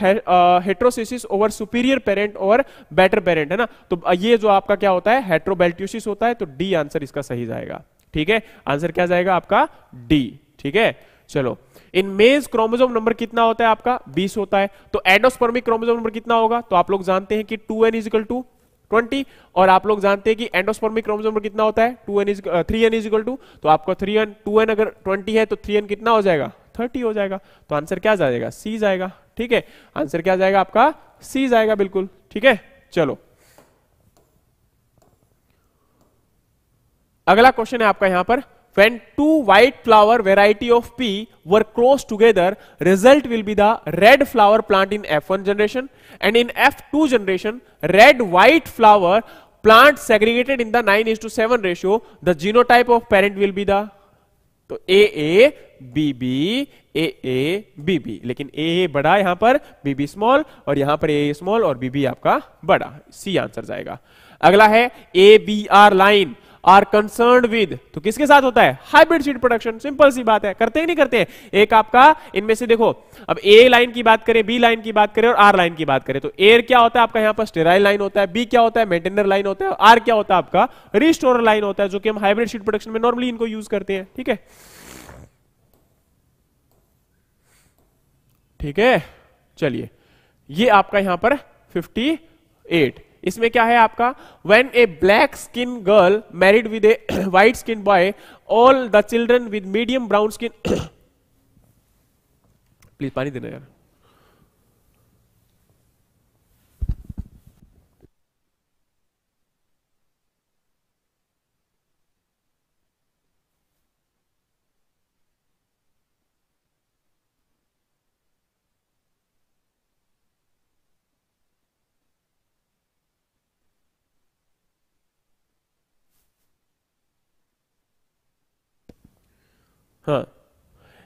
heterosis over superior parent और बेटर पेरेंट है ना? तो ये जो आपका क्या होता है? हेट्रोबेल्ट्यूसिस होता है तो डी आंसर इसका सही जाएगा, ठीक है? आंसर क्या जाएगा आपका? डी ठीक है? चलो इन मेज क्रोमोजोम नंबर कितना होता है आपका? 20 होता है। तो एंडोस्पर्मिक क्रोमोजोम नंबर कितना होगा? तो आप लोग जानते हैं कि 2n N is equal to twenty, और आप लोग जानते हैं कि एंडोस्पर्मिक क्रोमोजोम कितना होता है? Two n is three n is equal to तो आपका थ्री एन, टू एन अगर ट्वेंटी है तो थ्री एन कितना हो जाएगा? थर्टी हो जाएगा। तो आंसर क्या जाएगा? सी जाएगा। ठीक है? आंसर क्या जाएगा आपका? सी जाएगा, बिल्कुल। ठीक है? चलो। अगला क्वेश्चन है आपका यहाँ पर। When two white flower variety of pea were close together result will be the red flower plant in f1 generation and in f2 generation red white flower plant segregated in the 9 is to 7 ratio the genotype of parent will be the तो A A B B A A B B लेकिन ए ए बड़ा यहाँ पर बी बी स्मॉल और यहाँ पर ए स्मॉल और बी बी आपका बड़ा सी आंसर है आर कंसर्न विद तो किसके साथ होता है? हाइब्रिड सीड प्रोडक्शन सिंपल सी बात है। करते हैं नहीं करते एक आपका, इनमें से देखो, अब ए लाइन की बात करें बी लाइन की बात करें और आर लाइन की बात करें तो एयर क्या होता है आपका यहाँ पर? स्टेराइल लाइन होता है। बी क्या होता है? मेंटेनर लाइन होता है। आर क्या होता है आपका? रिस्टोर लाइन होता है, जो कि हम हाइब्रिड सीड प्रोडक्शन में नॉर्मली इनको यूज़ करते हैं। ठीक है? ठीक है? चलिए। ये आपका यहाँ पर 58 इसमें क्या है आपका? When a black skin girl married with a white skin boy all the children with medium brown skin please पानी देना यार। हाँ।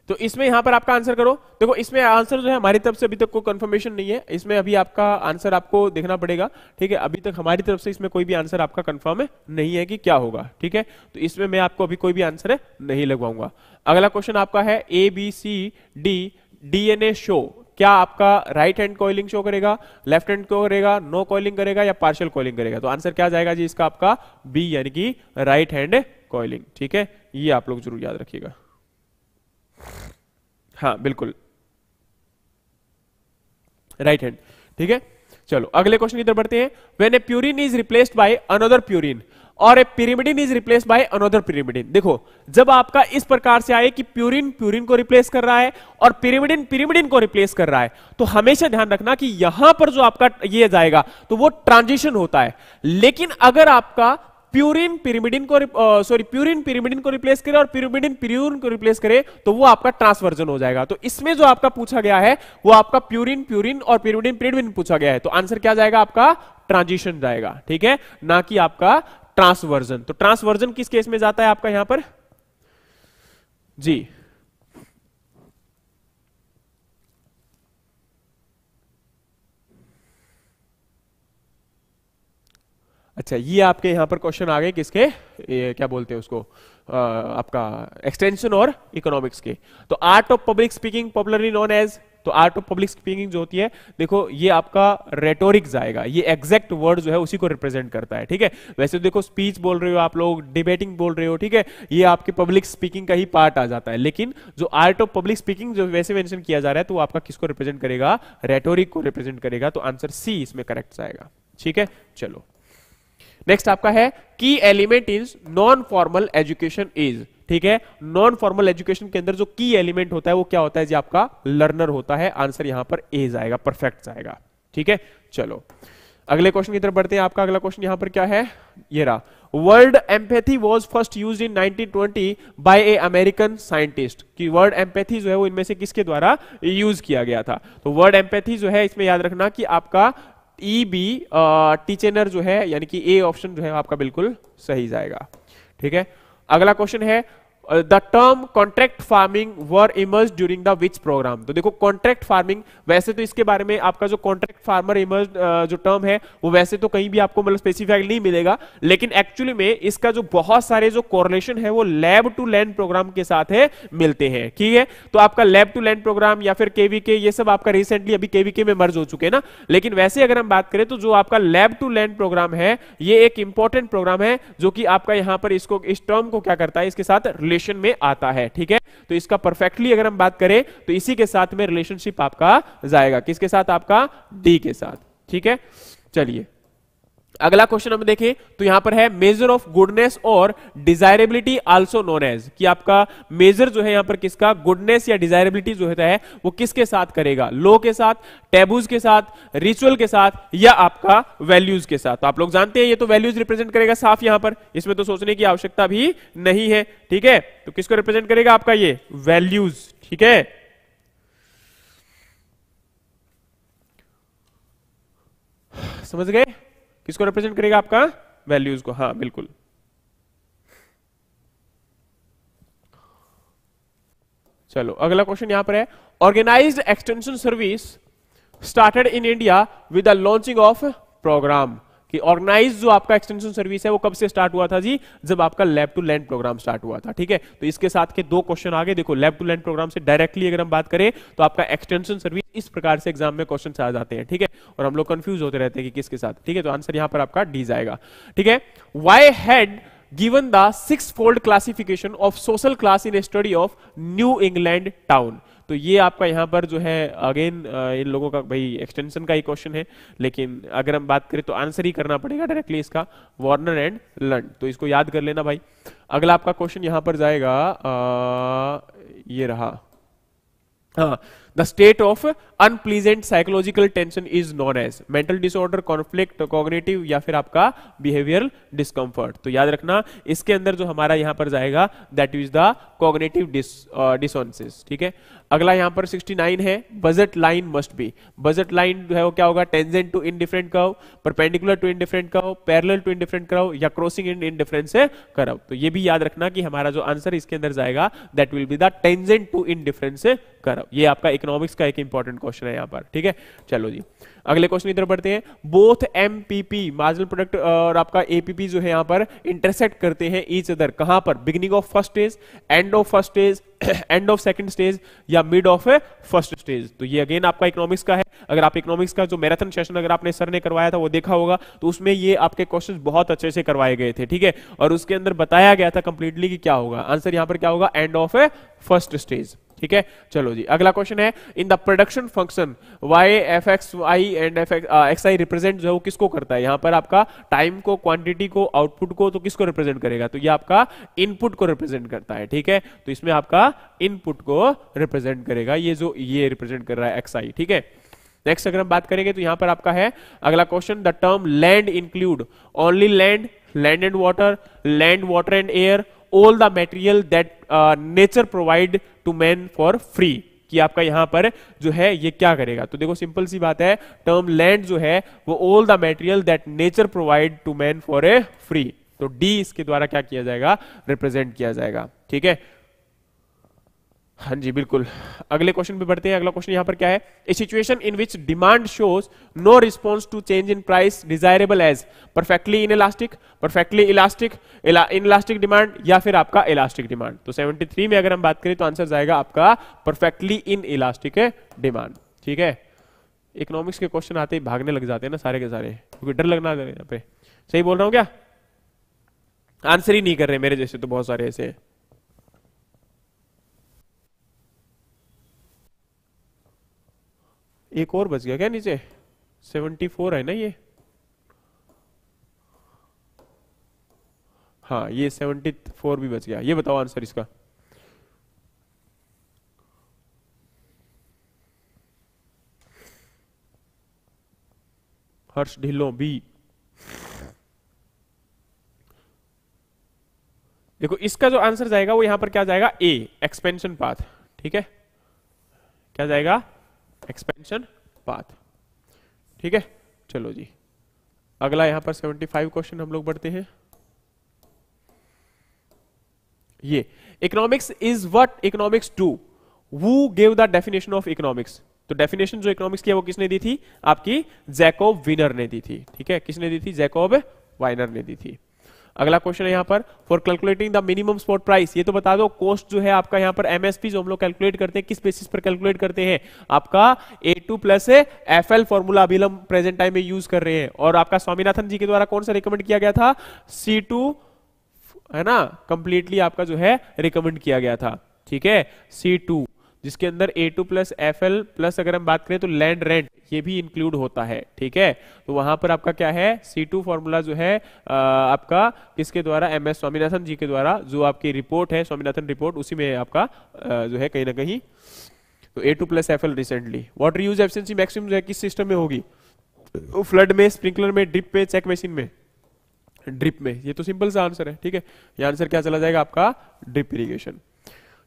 तो इसमें यहाँ पर आपका आंसर करो। देखो, इसमें आंसर जो है, हमारी तरफ़ से अभी तक कोई कंफर्मेशन नहीं है। इसमें अभी आपका आंसर आपको देखना पड़ेगा, ठीक है? अभी तक हमारी तरफ़ से इसमें कोई भी आंसर आपका कंफर्म नहीं है कि क्या होगा, ठीक है? तो इसमें मैं आपको अभी कोई भी आंसर नहीं लगवाऊँगा। अगला क्वेश्चन आपका है A B C D DNA show क्या आपका राइट हैंड कॉइलिंग शो करेगा लेफ़्ट हैंड को करेगा नो कॉइलिंग करेगा या पार्शियल कॉइलिंग करेगा? तो आंसर क्या जाएगा जी इसका आपका? बी यानी कि राइट हैंड कॉइलिंग ठीक है? ये आप लोग ज़रूर याद रखिएगा। हाँ बिल्कुल। राइट हैंड ठीक है? चलो, अगले क्वेश्चन की तरफ़ बढ़ते हैं। When a purine is replaced by another purine और a pyrimidine is replace by another pyrimidine देखो, जब आपका इस प्रकार से आए कि प्यूरिन प्यूरिन को रिप्लेस कर रहा है और पिरिमिडिन पिरिमिडिन को रिप्लेस कर रहा है तो हमेशा ध्यान रखना कि यहाँ पर जो आपका ये जाएगा तो वो ट्रांजिशन होता है। लेकिन अगर आपका प्यूरिन पिरिमिडिन को सॉरी प्यूरिन पिरिमिडिन को रिप्लेस करे और पिरिमिडिन प्यूरिन को रिप्लेस करे तो वो आपका ट्रांसवर्जन हो जाएगा। तो इसमें जो आपका पूछा गया है, वो आपका प्यूरिन प्यूरिन और पिरिमिडिन पिरिमिडिन पूछा गया है। तो आंसर क्या जाएगा आपका? ट्रांजिशन जाएगा, ठीक है? ना कि आपका ट्रांसवर्जन तो ट्रांसवर्जन किस केस में जाता है आपका यहाँ पर? जी। अच्छा ये आपके यहाँ पर क्वेश्चन आ गए किसके? ये क्या बोलते हैं उसको? आ, आपका एक्सटेंशन और इकोनॉमिक्स के। तो art of public speaking popularly known as तो आर्ट ऑफ़ पब्लिक स्पीकिंग जो होती है देखो ये आपका रेटोरिक जाएगा। ये एग्जैक्ट वर्ड जो है उसी को रिप्रेजेंट करता है ठीक है? वैसे देखो स्पीच बोल रहे हो आप लोग डिबेटिंग बोल रहे हो ठीक है? ये आपके पब्लिक स्पीकिंग का ही पार्ट आ जाता है। लेकिन जो आर्ट ऑफ़ पब्लिक स्पीकिंग जो वैसे मेंशन किया जा रहा है तो आपका किसको रिप्रेजेंट करेगा? रेटोरिक को रिप्रेजेंट करेगा। तो आंसर सी इसमें करेक्ट जाएगा। ठीक है? चलो। नेक्स्ट आपका है की element is non formal education is ठीक है? नॉन फॉर्मल एजुकेशन के अंदर जो की एलिमेंट होता है, वो क्या होता है जी आपका? लर्नर होता है। आंसर यहाँ पर ए जाएगा परफेक्ट जाएगा। ठीक है? चलो। अगले क्वेश्चन की तरफ़ बढ़ते हैं। आपका अगला क्वेश्चन यहाँ पर क्या है? ये रहा। Word empathy was first used in 1920 by a American scientist कि वर्ड एम्पैथी जो है, वो इनमें से किसके द्वारा यूज़ किया गया था? तो वर्ड एम्पैथी जो है, इसमें याद रखना कि आपका ई बी टीचेनर जो है, यानी कि ए ऑप्शन जो है आपका बिल्कुल सही जाएगा। ठीक है? अगला क्वेश्चन है the term contract farming were emerge during the which program तो देखो कॉन्ट्रैक्ट फ़ार्मिंग वैसे तो इसके बारे में आपका जो कॉन्ट्रैक्ट फार्मर इमर्ज जो टर्म है, वो वैसे तो कहीं भी आपको मतलब स्पेसिफाइड नहीं मिलेगा। लेकिन एक्चुअली में इसका जो बहुत सारे जो कोरिलेशन है, वो लैब टू लैंड प्रोग्राम के साथ है, मिलते हैं। ठीक है? तो आपका लैब टू लैंड प्रोग्राम या फिर केवीके ये सब आपका रिसेंटली अभी केवीके में मर्ज हो चुके हैं ना? लेकिन वैसे अगर हम बात करें तो जो आपका लैब टू लैंड प्रोग्राम है, ये एक इंपॉर्टेंट प्रोग्राम है, जो कि आपका यहाँ पर इसको, इस टर्म को क्या करता है, इसके साथ रिलेशन में आता है, ठीक है? तो इसका परफेक्टली अगर हम बात करें तो इसी के साथ में रिलेशनशिप आपका जाएगा। किसके साथ? आपका डी के साथ, ठीक है? चलिए। अगला क्वेश्चन हम देखें तो यहाँ पर है मेजर ऑफ़ गुडनेस और डिजायरेबिलिटी आल्सो नोन एज कि आपका मेजर जो है यहाँ पर किसका? गुडनेस या डिजायरेबिलिटी जो होता है, वो किसके साथ करेगा? लो के साथ टेबूज के साथ रिचुअल के साथ, या आपका वैल्यूज़ के साथ? तो आप लोग जानते हैं, ये तो वैल्यूज़ रिप्रेजेंट करेगा साफ़ यहाँ पर। इसमें तो सोचने की आवश्यकता भी नहीं है, ठीक है? तो किसको रिप्रेजेंट करेगा आपका ये? वैल्यूज़ ठीक है? समझ गए? किसको रिप्रेजेंट करेगा आपका? वैल्यूज़ को हाँ बिल्कुल। चलो, अगला क्वेश्चन यहाँ पर है। Organized extension service started in India with the launching of program कि ऑर्गेनाइज जो आपका एक्सटेंशन सर्विस है, वो कब से स्टार्ट हुआ था जी? जब आपका lab to land program start हुआ था, ठीक है? तो इसके साथ के दो क्वेश्चन आगे, देखो लैब टू लैंड प्रोग्राम से डायरेक्टली अगर हम बात करें तो आपका एक्सटेंशन सर्विस इस प्रकार से एग्ज़ाम में क्वेश्चन आ जाते हैं, ठीक है? और हम लोग कंफ्यूज होते रहते हैं कि किसके साथ, ठीक है? तो आंसर यहाँ पर आपका डी जाएगा, ठीक है? Why had the six fold classification of social class in a study of New England town? तो ये आपका यहाँ पर जो है अगेन इन लोगों का भाई एक्सटेंशन का ही क्वेश्चन है। लेकिन अगर हम बात करें तो आंसर ही करना पड़ेगा डायरेक्टली इसका वार्नर एंड लंड तो इसको याद कर लेना भाई। अगला आपका क्वेश्चन यहाँ पर जाएगा आ, ये रहा। हाँ the state of unpleasant psychological tension is known as mental disorder conflict cognitive या फिर आपका बिहेवियरल डिस्कंफर्ट तो याद रखना, इसके अंदर जो हमारा यहाँ पर जाएगा that is the cognitive dissonance ठीक है? अगला यहाँ पर 69 है budget line must be budget line जो है वो क्या होगा? Tangent to indifferent curve perpendicular to indifferent curve parallel to indifferent curve या क्रॉसिंग इन इनडिफरेंट से कर्व तो ये भी याद रखना कि हमारा जो आंसर इसके अंदर जाएगा that will be the tangent to indifferent से कर्व ये आपका इकोनॉमिक्स का एक इंपॉर्टेंट क्वेश्चन है यहाँ पर, ठीक है? चलो जी, अगले क्वेश्चन इधर बढ़ते हैं। बोथ एमपीपी मार्जिनल प्रोडक्ट और आपका एपीपी जो है यहाँ पर इंटरसेक्ट करते हैं ईच अदर कहाँ पर? Beginning of first stage end of first stage end of second stage या मिड ऑफ़ फ़र्स्ट स्टेज तो ये अगेन आपका इकोनॉमिक्स का है। अगर आप इकोनॉमिक्स का जो मैराथन सेशन अगर आपने सर ने करवाया था, वो देखा होगा तो उसमें ये आपके क्वेश्चन बहुत अच्छे से करवाए गए थे, ठीक है? और उसके अंदर बताया गया था कंप्लीटली कि क्या होगा। आंसर यहाँ पर क्या होगा? एंड ऑफ़ फ़र्स्ट स्टेज ठीक है? चलो जी, अगला क्वेश्चन है in the production function Y F X Y and F X I represent जो है वो किसको करता है? यहाँ पर आपका टाइम को क्वांटिटी को आउटपुट को तो किसको रिप्रेजेंट करेगा? तो ये आपका इनपुट को रिप्रेजेंट करता है, ठीक है? तो इसमें आपका इनपुट को रिप्रेजेंट करेगा, ये जो, ये रिप्रेजेंट कर रहा है एक्स आई ठीक है? नेक्स्ट अगर हम बात करेंगे तो यहाँ पर आपका है, अगला question the term land include only land land and water land water and air all the material that nature provide to man for free कि आपका यहाँ पर जो है, ये क्या करेगा? तो देखो सिंपल सी बात है टर्म लैंड जो है, वो all the material that nature provide to man for a free तो डी इसके द्वारा क्या किया जाएगा? रिप्रेजेंट किया जाएगा, ठीक है? हाँ जी, बिल्कुल। अगले क्वेश्चन पे बढ़ते हैं। अगला क्वेश्चन यहाँ पर क्या है? A situation in which demand shows no response to change in price desirable as perfectly in elastic perfectly elastic in elastic demand या फिर आपका इलास्टिक डिमांड तो 73 में अगर हम बात करें तो आंसर जाएगा आपका परफेक्टली इन इलास्टिक डिमांड ठीक है? इकोनॉमिक्स के क्वेश्चन आते ही भागने लग जाते हैं ना सारे के सारे। क्योंकि डर लगना यहाँ पे। सही बोल रहा हूँ क्या? आंसर ही नहीं कर रहे मेरे जैसे तो बहुत सारे ऐसे। हैं एक और बच गया क्या नीचे? सेवेंटी फोर है ना ये? हाँ ये सेवेंटी फोर भी बच गया। ये बताओ आंसर इसका। हर्ष ढिल्लो बी देखो, इसका जो आंसर जाएगा, वो यहाँ पर क्या जाएगा? ए एक्सपेंशन पाथ ठीक है? क्या जाएगा? एक्सपेंशन पाथ ठीक है? चलो जी। अगला यहाँ पर 75 क्वेश्चन हम लोग बढ़ते हैं। ये economics is what economics to who gave the definition of economics तो डेफिनेशन जो इकोनॉमिक्स की है वो किसने दी थी? आपकी जैकोब विनर ने दी थी। ठीक है? किसने दी थी? जैकोब वाइनर ने दी थी। अगला क्वेश्चन है यहाँ पर for calculating the minimum spot price ये तो बता दो कॉस्ट जो है आपका यहाँ पर एमएसपी जो हम लोग कैलकुलेट करते हैं, किस बेसिस पर कैलकुलेट करते हैं? आपका A two plus F L formula अभी हम प्रेजेंट टाइम में यूज़ कर रहे हैं। और आपका स्वामीनाथन जी के द्वारा कौन सा रिकमेंड किया गया था? सी टू है ना? कंप्लीटली आपका जो है रिकमेंड किया गया था। ठीक है? सी टू जिसके अंदर A two plus F L plus अगर हम बात करें तो लैंड रेंट ये भी इंक्लूड होता है ठीक है? तो वहाँ पर आपका क्या है? सी टू फॉर्मूला जो है आ, आपका किसके द्वारा? एम एस स्वामीनाथन जी के द्वारा जो आपकी रिपोर्ट है स्वामीनाथन रिपोर्ट उसी में आपका आ, जो है कहीं ना कहीं तो A two plus F L recently water use efficiency maximum जो है किस सिस्टम में होगी? फ्लड में स्प्रिंकलर में ड्रिप में चेक मशीन में। ड्रिप में ये तो सिंपल सा आंसर है ठीक है? ये आंसर क्या चला जाएगा? आपका ड्रिप इरिगेशन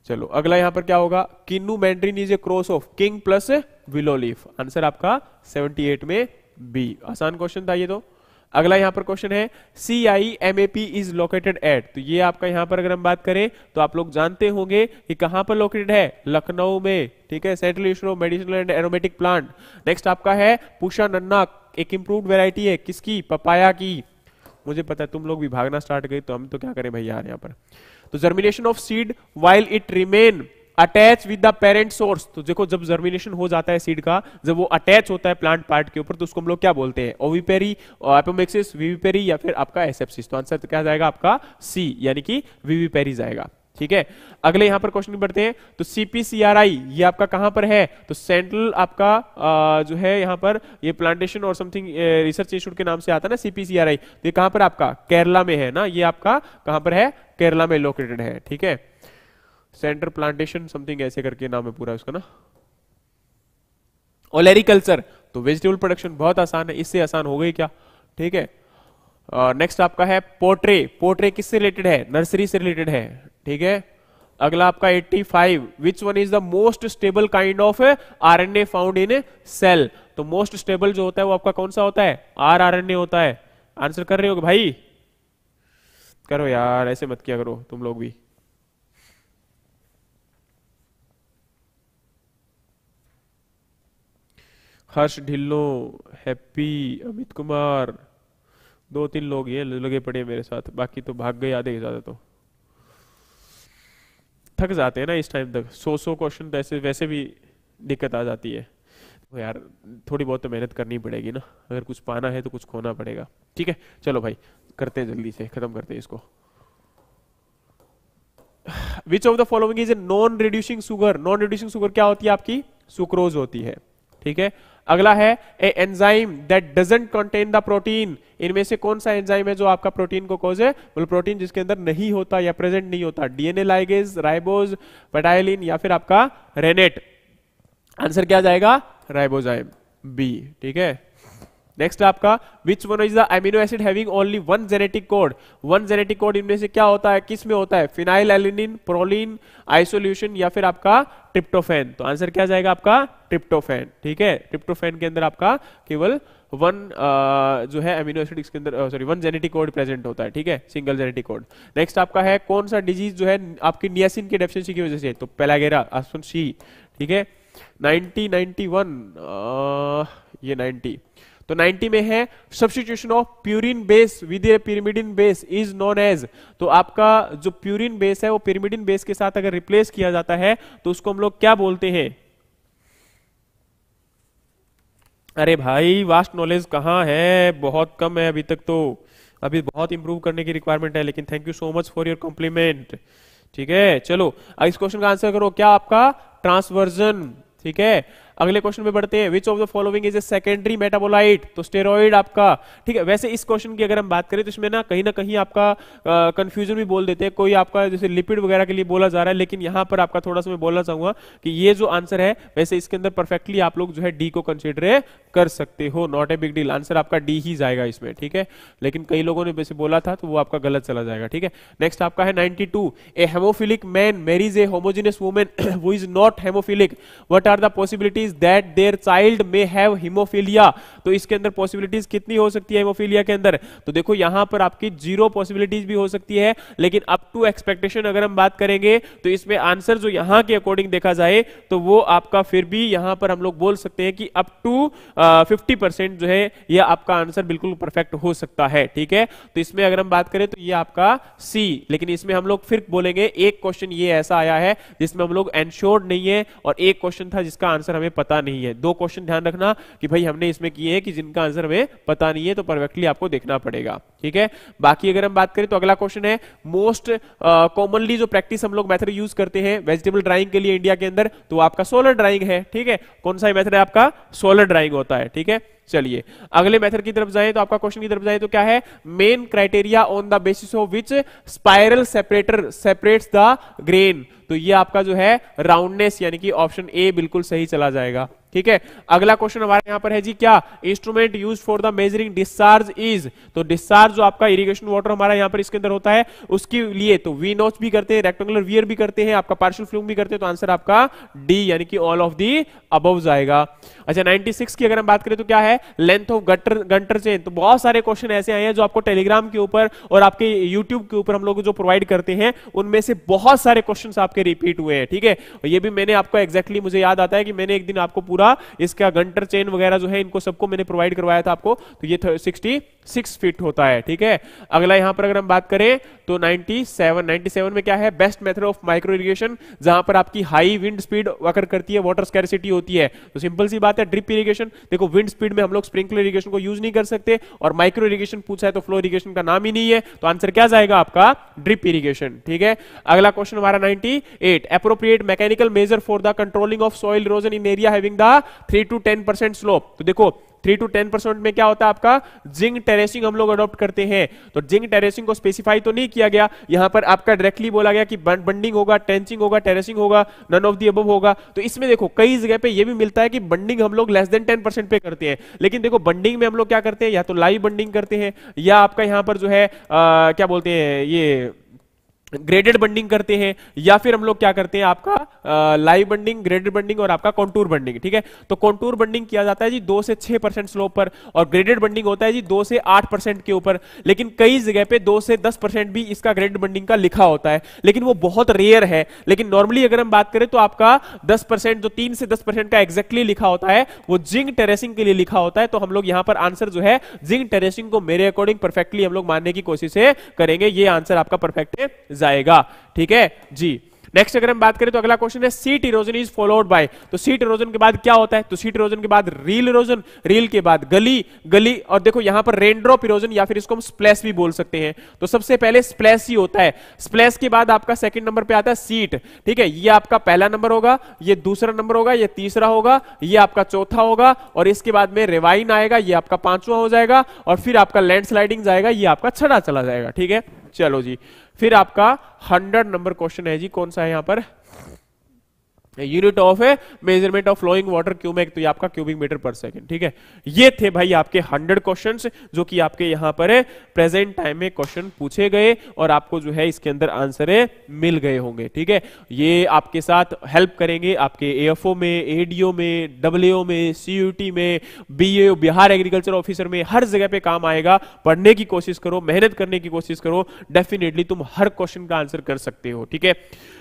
चलो, अगला यहाँ पर क्या होगा? Kinnow mandarin is a cross of king plus willow leaf. Answer आपका 78 में बी। आसान क्वेश्चन था ये तो। अगला यहाँ पर क्वेश्चन है C I M A P is located at तो ये आपका यहाँ पर अगर हम बात करें तो आप लोग जानते होंगे कि कहाँ पर लोकेटेड है? लखनऊ में, ठीक है? Central institute of medicinal and aromatic plant next आपका है, पुषा नन्ना, एक इंप्रूव्ड वेराइटी है। किसकी? पपाया की। मुझे पता है, तुम लोग भी भागना स्टार्ट गए तो हम तो क्या करें भाई यार यहाँ पर? तो germination of seed while it remain attach with the parent source तो देखो जब जर्मिनेशन हो जाता है सीड का जब वो अटैच होता है प्लांट पार्ट के ऊपर तो उसको हम लोग क्या बोलते हैं? ओविपेरी एपोमेक्सिस विविपेरी या फिर आपका एसेप्सिस तो आंसर तो क्या जाएगा आपका? सी यानी कि विविपेरी जाएगा। ठीक है? अगले यहाँ पर क्वेश्चन बढ़ते हैं। तो सीपीसीआरआई ये आपका कहाँ पर है? तो सेंट्रल आपका आ, जो है यहाँ पर ये प्लांटेशन और समथिंग रिसर्च इंस्टीट्यूट के नाम से आता है ना सीपीसीआरआई तो ये कहाँ पर आपका? केरला में है ना? ये आपका कहाँ पर है? केरला में लोकेटेड है ठीक है? सेंटर प्लांटेशन समथिंग ऐसे करके नाम है पूरा उसका ना? ओलेरिकल्चर तो वेजिटेबल प्रोडक्शन बहुत आसान है इससे आसान हो गई क्या? ठीक है? नेक्स्ट uh, आपका है पोर्ट्रे पोर्ट्रे किससे रिलेटेड है? नर्सरी से रिलेटेड है ठीक है? अगला आपका 85 which one is the most stable kind of R N A found in cell तो मोस्ट स्टेबल जो होता है वो आपका कौन सा होता है? आर आर एन ए होता है। आंसर कर रहे हो भाई? करो यार, ऐसे मत किया करो, तुम लोग भी। हर्ष ढिल्लो, हैप्पी, अमित कुमार, दो तीन लोग ये लगे पड़े मेरे साथ, बाकी तो भाग गए आधे ज़्यादा तो। थक जाते हैं ना इस टाइम तक सौ सौ क्वेश्चन तो ऐसे वैसे भी दिक्कत आ जाती है। तो यार, थोड़ी बहुत तो मेहनत करनी पड़ेगी ना, अगर कुछ पाना है तो कुछ खोना पड़ेगा। ठीक है, चलो भाई करते हैं जल्दी से, खत्म करते हैं इसको। Which of the following is a non reducing sugar non reducing sugar क्या होती है आपकी? सुक्रोज होती है। ठीक है? अगला है a enzyme that doesn't contain the protein इनमें से कौन सा एंजाइम है जो आपका प्रोटीन को कोज है? बोले प्रोटीन जिसके अंदर नहीं होता या प्रेजेंट नहीं होता। डीएनए लाइगेज राइबोज पेटाइलिन या फिर आपका रेनेट आंसर क्या जाएगा? राइबोजाइम बी ठीक है? नेक्स्ट आपका which one is the amino acid having only one genetic code one genetic code इनमें से क्या होता है? किसमें होता है? फिनाइल एलिनिन प्रोलिन आइसोल्यूशन या फिर आपका ट्रिप्टोफेन तो आंसर क्या जाएगा आपका? ट्रिप्टोफेन ठीक है? ट्रिप्टोफेन के अंदर आपका केवल वन जो है अमीनो एसिड इसके अंदर sorry one genetic code present होता है, ठीक है? सिंगल जेनेटिक कोड नेक्स्ट आपका है, कौन सा डिज़ीज़ जो है आपकी नियासिन की डेफिशिएंसी की वजह से? तो पेलागेरा ऑप्शन सी ठीक है? 1991 ये 90 तो 90 में है substitution of purine base with a pyrimidine base is known as तो आपका जो प्यूरिन बेस है, वो पिरिमिडिन बेस के साथ अगर रिप्लेस किया जाता है तो उसको हम लोग क्या बोलते हैं? अरे भाई वास्ट नॉलेज कहाँ है? बहुत कम है अभी तक तो। अभी बहुत इंप्रूव करने की रिक्वायरमेंट है, लेकिन thank you so much for your compliment ठीक है? चलो, इस क्वेश्चन का आंसर करो। क्या आपका ट्रांसवर्जन ठीक है? अगले क्वेश्चन में बढ़ते हैं। Which of the following is a secondary metabolite तो स्टेरॉइड आपका, ठीक है? वैसे इस क्वेश्चन की अगर हम बात करें तो इसमें ना कहीं ना कहीं आपका कंफ्यूजन भी बोल देते हैं। कोई आपका जैसे लिपिड वगैरह के लिए बोला जा रहा है, लेकिन यहाँ पर आपका थोड़ा सा मैं बोलना चाहूँगा कि ये जो आंसर है, वैसे इसके अंदर परफेक्टली आप लोग जो है डी को कंसिडर कर सकते हो। Not a big deal answer आपका डी ही जाएगा इसमें, ठीक है? लेकिन कई लोगों ने वैसे बोला था तो वो आपका गलत चला जाएगा, ठीक है? नेक्स्ट आपका है 92 a haemophilic man marries a homogeneous women वो is not haemophilic what are the possibilities that their child may have haemophilia तो इसके अंदर पॉसिबिलिटीज कितनी हो सकती है हीमोफीलिया के अंदर? तो देखो, यहाँ पर आपकी ज़ीरो पॉसिबिलिटीज भी हो सकती है, लेकिन अप टू एक्सपेक्टेशन अगर हम बात करेंगे तो इसमें आंसर जो यहाँ के अकॉर्डिंग देखा जाए तो वो आपका फिर भी यहाँ पर हम लोग बोल सकते हैं कि अप टू फिफ्टी परसेंट जो है यह आपका आंसर बिल्कुल परफेक्ट हो सकता है, ठीक है? तो इसमें अगर हम बात करें तो ये आपका सी लेकिन इसमें हम लोग फिर बोलेंगे, एक क्वेश्चन ये ऐसा आया है, जिसमें हम लोग एनश्योर्ड नहीं है, और एक क्वेश्चन था जिसका आंसर हमें पता नहीं है। दो क्वेश्चन ध्यान रखना कि भाई हमने इसमें किए हैं कि जिनका आंसर हमें पता नहीं है तो परफेक्टली आपको देखना पड़ेगा। ठीक है? बाकी अगर हम बात करें तो अगला क्वेश्चन है मोस्ट कॉमनली जो प्रैक्टिस हम लोग मेथड यूज़ करते हैं वेजिटेबल ड्राइंग के लिए इंडिया के अंदर तो आपका सोलर ड्राइंग है। ठीक है? कौन सा मेथड है आपका? सोलर ड्राइंग होता है। ठीक है? चलिए, अगले मेथड की तरफ़ जाए तो आपका क्वेश्चन की तरफ़ जाए तो क्या है? Main criteria on the basis of which spiral separator separates the grain तो ये आपका जो है राउंडनेस यानी कि ऑप्शन ए बिल्कुल सही चला जाएगा। ठीक है? अगला क्वेश्चन हमारे यहाँ पर है जी, क्या instrument use for the measuring discharge is तो डिस्चार्ज जो आपका इरिगेशन वाटर हमारा यहाँ पर इसके अंदर होता है, उसके लिए तो वी नोच भी करते हैं रेक्टेंगुलर वियर भी करते हैं, आपका पार्शियल फ्लूम भी करते हैं तो आंसर आपका डी यानी कि ऑल ऑफ़ दी अबव जाएगा। अच्छा 96 की अगर हम बात करें तो क्या है? Length of gutter gunter chain तो बहुत सारे क्वेश्चन ऐसे आए हैं जो आपको टेलीग्राम के ऊपर और आपके यूट्यूब के ऊपर हम लोग जो प्रोवाइड करते हैं, उनमें से बहुत सारे क्वेश्चन आपके रिपीट हुए हैं, ठीक है? और ये भी मैंने आपको एक्जैक्टली मुझे याद आता है कि मैंने एक दिन आपको पूरा इसका गंटर चेन वगैरह जो है, इनको सबको मैंने प्रोवाइड करवाया था आपको तो ये सिक्सटी सिक्स फीट होता है, ठीक है? अगला यहाँ पर अगर हम बात करें तो 97 97 में क्या है? Best method of micro irrigation जहाँ पर आपकी हाई विंड स्पीड वकर करती है वाटर स्कैरिसिटी होती है। तो सिंपल सी बात है ड्रिप इरिगेशन देखो विंड स्पीड में हम लोग स्प्रिंकलर इरिगेशन को यूज़ नहीं कर सकते और माइक्रो इरिगेशन पूछा है तो फ्लो इरिगेशन का नाम ही नहीं है तो आंसर क्या जाएगा आपका? ड्रिप इरिगेशन ठीक है? अगला क्वेश्चन हमारा 98 appropriate mechanical measure for the controlling of soil erosion in area having the 3 to 10 percent slope तो देखो थ्री टू टेन परसेंट में क्या होता है आपका? जिंग टेरेसिंग हम लोग अडॉप्ट करते हैं। तो जिंग टेरेसिंग को स्पेसिफाई तो नहीं किया गया। यहाँ पर आपका डायरेक्टली बोला गया कि बंडिंग होगा टेंचिंग होगा टेरेसिंग होगा नन ऑफ़ दी अबव होगा। तो इसमें देखो कई जगह पे ये भी मिलता है कि बंडिंग हम लोग लेस देन टेन परसेंट पे करते हैं। लेकिन देखो बंडिंग में हम लोग क्या करते हैं? या तो लाइव बंडिंग करते हैं या आपका यहाँ पर जो है आ, क्या बोलते हैं ये ग्रेडेड बंडिंग करते हैं, या फिर हम लोग क्या करते हैं, आपका लाइव बंडिंग ग्रेडेड बंडिंग और आपका कॉन्टूर बंडिंग ठीक है? तो कॉन्टूर बंडिंग किया जाता है जी दो से छह परसेंट स्लोप पर और ग्रेडेड बंडिंग होता है जी दो से आठ परसेंट के ऊपर। लेकिन कई जगह पे दो से दस परसेंट भी इसका ग्रेडेड बंडिंग का लिखा होता है। लेकिन वो बहुत रेयर है। लेकिन नॉर्मली अगर हम बात करें तो आपका दस जो तीन से दस का एग्जैक्टली लिखा होता है, वो जिंग टेरेसिंग के लिए लिखा होता है। तो हम लोग यहाँ पर आंसर जो है जिंग टेरेसिंग को मेरे अकॉर्डिंग परफेक्टली हम लोग मानने की कोशिश करेंगे। ये आंसर आपका परफेक्ट जाएगा। ठीक है? जी। नेक्स्ट अगर हम बात करें तो अगला क्वेश्चन है sheet erosion is followed by तो सीट इरोजन के बाद क्या होता है? तो सीट इरोजन के बाद रील इरोजन रील के बाद गली गली और देखो यहाँ पर रेनड्रॉप इरोजन या फिर इसको हम स्प्लैश भी बोल सकते हैं। तो सबसे पहले स्प्लैश ही होता है। स्प्लैश के बाद आपका सेकंड नंबर पे आता है सीट ठीक है? ये आपका पहला नंबर होगा, ये दूसरा नंबर होगा, ये तीसरा होगा, ये आपका चौथा होगा और इसके बाद में रिवाइन आएगा, ये आपका पांचवा हो जाएगा और फिर आपका लैंडस्लाइडिंग जाएगा, ये आपका छड़ा चला जाएगा। ठीक है? चलो जी। फिर आपका हंड्रेड नंबर क्वेश्चन है जी कौन सा है यहाँ पर? यूनिट ऑफ़ है measurement of flowing water cubic तो ये आपका क्यूबिक मीटर पर सेकंड ठीक है? ये थे भाई आपके हंड्रेड क्वेश्चंस जो कि आपके यहाँ पर है प्रेजेंट टाइम में क्वेश्चन पूछे गए और आपको जो है इसके अंदर आंसर मिल गए होंगे, ठीक है? ये आपके साथ हेल्प करेंगे आपके एएफओ में एडीओ में डब्ल्यूओ में सीयूटी में बीए बिहार एग्रीकल्चर ऑफिसर में, हर जगह पे काम आएगा। पढ़ने की कोशिश करो, मेहनत करने की कोशिश करो डेफिनेटली तुम हर क्वेश्चन का आंसर कर सकते हो, ठीक है?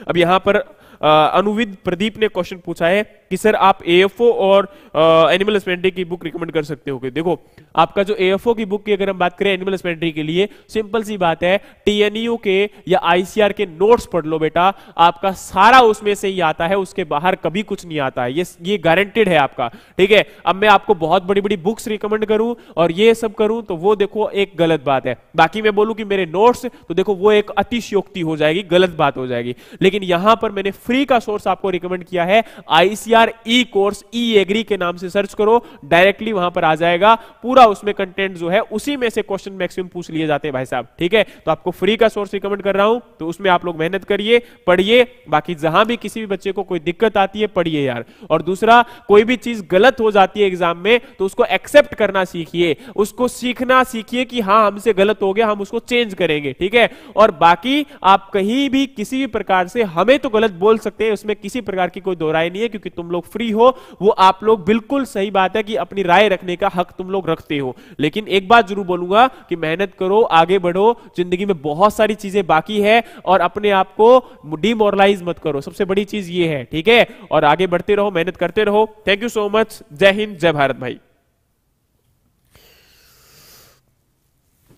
अब यहाँ पर अनुविद प्रदीप ने क्वेश्चन पूछा है कि सर आप एएफओ और एनिमल हस्बेंड्री की बुक रिकमेंड कर सकते हो देखो, आपका जो एएफओ की बुक की अगर हम बात करें एनिमल हस्बेंड्री के लिए सिंपल सी बात है टीएनयू के या आईसीआर के नोट्स पढ़ लो बेटा। आपका सारा उसमें से ही आता है, उसके बाहर कभी कुछ नहीं आता है। ये ये गारंटेड है आपका, ठीक है? अब मैं आपको बहुत बड़ी बड़ी बुक्स रिकमेंड करूँ और ये सब करूँ तो वो देखो एक गलत बात है। बाकी मैं बोलूँ कि मेरे नोट्स तो देखो वो एक अतिशयोक्ति हो जाएगी, गलत बात हो जाएगी। लेकिन यहाँ पर मैंने फ्री का सोर्स आपको रिकमेंड किया है ICR e course, e agri के नाम से सर्च करो, डायरेक्टली वहाँ पर आ जाएगा। पूरा उसमें कंटेंट जो है, उसी में से क्वेश्चन मैक्सिमम पूछ लिए जाते हैं भाई साहब, ठीक है? तो आपको फ्री का सोर्स रिकमेंड कर रहा हूँ तो उसमें आप लोग मेहनत करिए, पढ़िए, बाकी जहाँ भी किसी भी बच्चे को कोई दिक्कत आती है, पढ़िए यार। और दूसरा, कोई भी चीज़ गलत हो जाती है एग्ज़ाम में तो उसको एक्सेप्ट करना सीखिए। उसको सीखना सीखिए कि हाँ हमसे गलत हो गया, हम उसको चेंज करेंगे, ठीक है? और बाकी, आप कहीं भी किसी भी प्रकार से, हमें तो गलत बोल सकते हैं, उसमें किसी प्रकार की कोई दोहराई नहीं है, क्योंकि तुम लोग फ्री हो, वो आप लोग बिल्कुल सही बात है कि अपनी राय रखने का हक तुम लोग रखते हो। लेकिन एक बात ज़रूर बोलूँगा कि मेहनत करो, आगे बढ़ो, ज़िंदगी में बहुत सारी चीज़ें बाकी है और अपने आप को डिमोरलाइज मत करो। सबसे बड़ी चीज़ ये है, ठीक है? और आगे बढ़ते रहो, मेहनत करते रहो। थैंक यू सो मच जय हिंद, जय भारत भाई।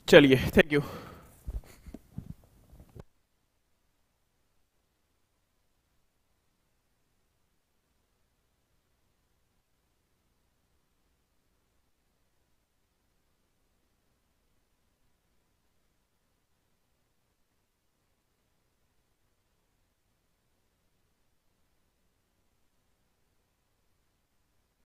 चलिए थैंक यू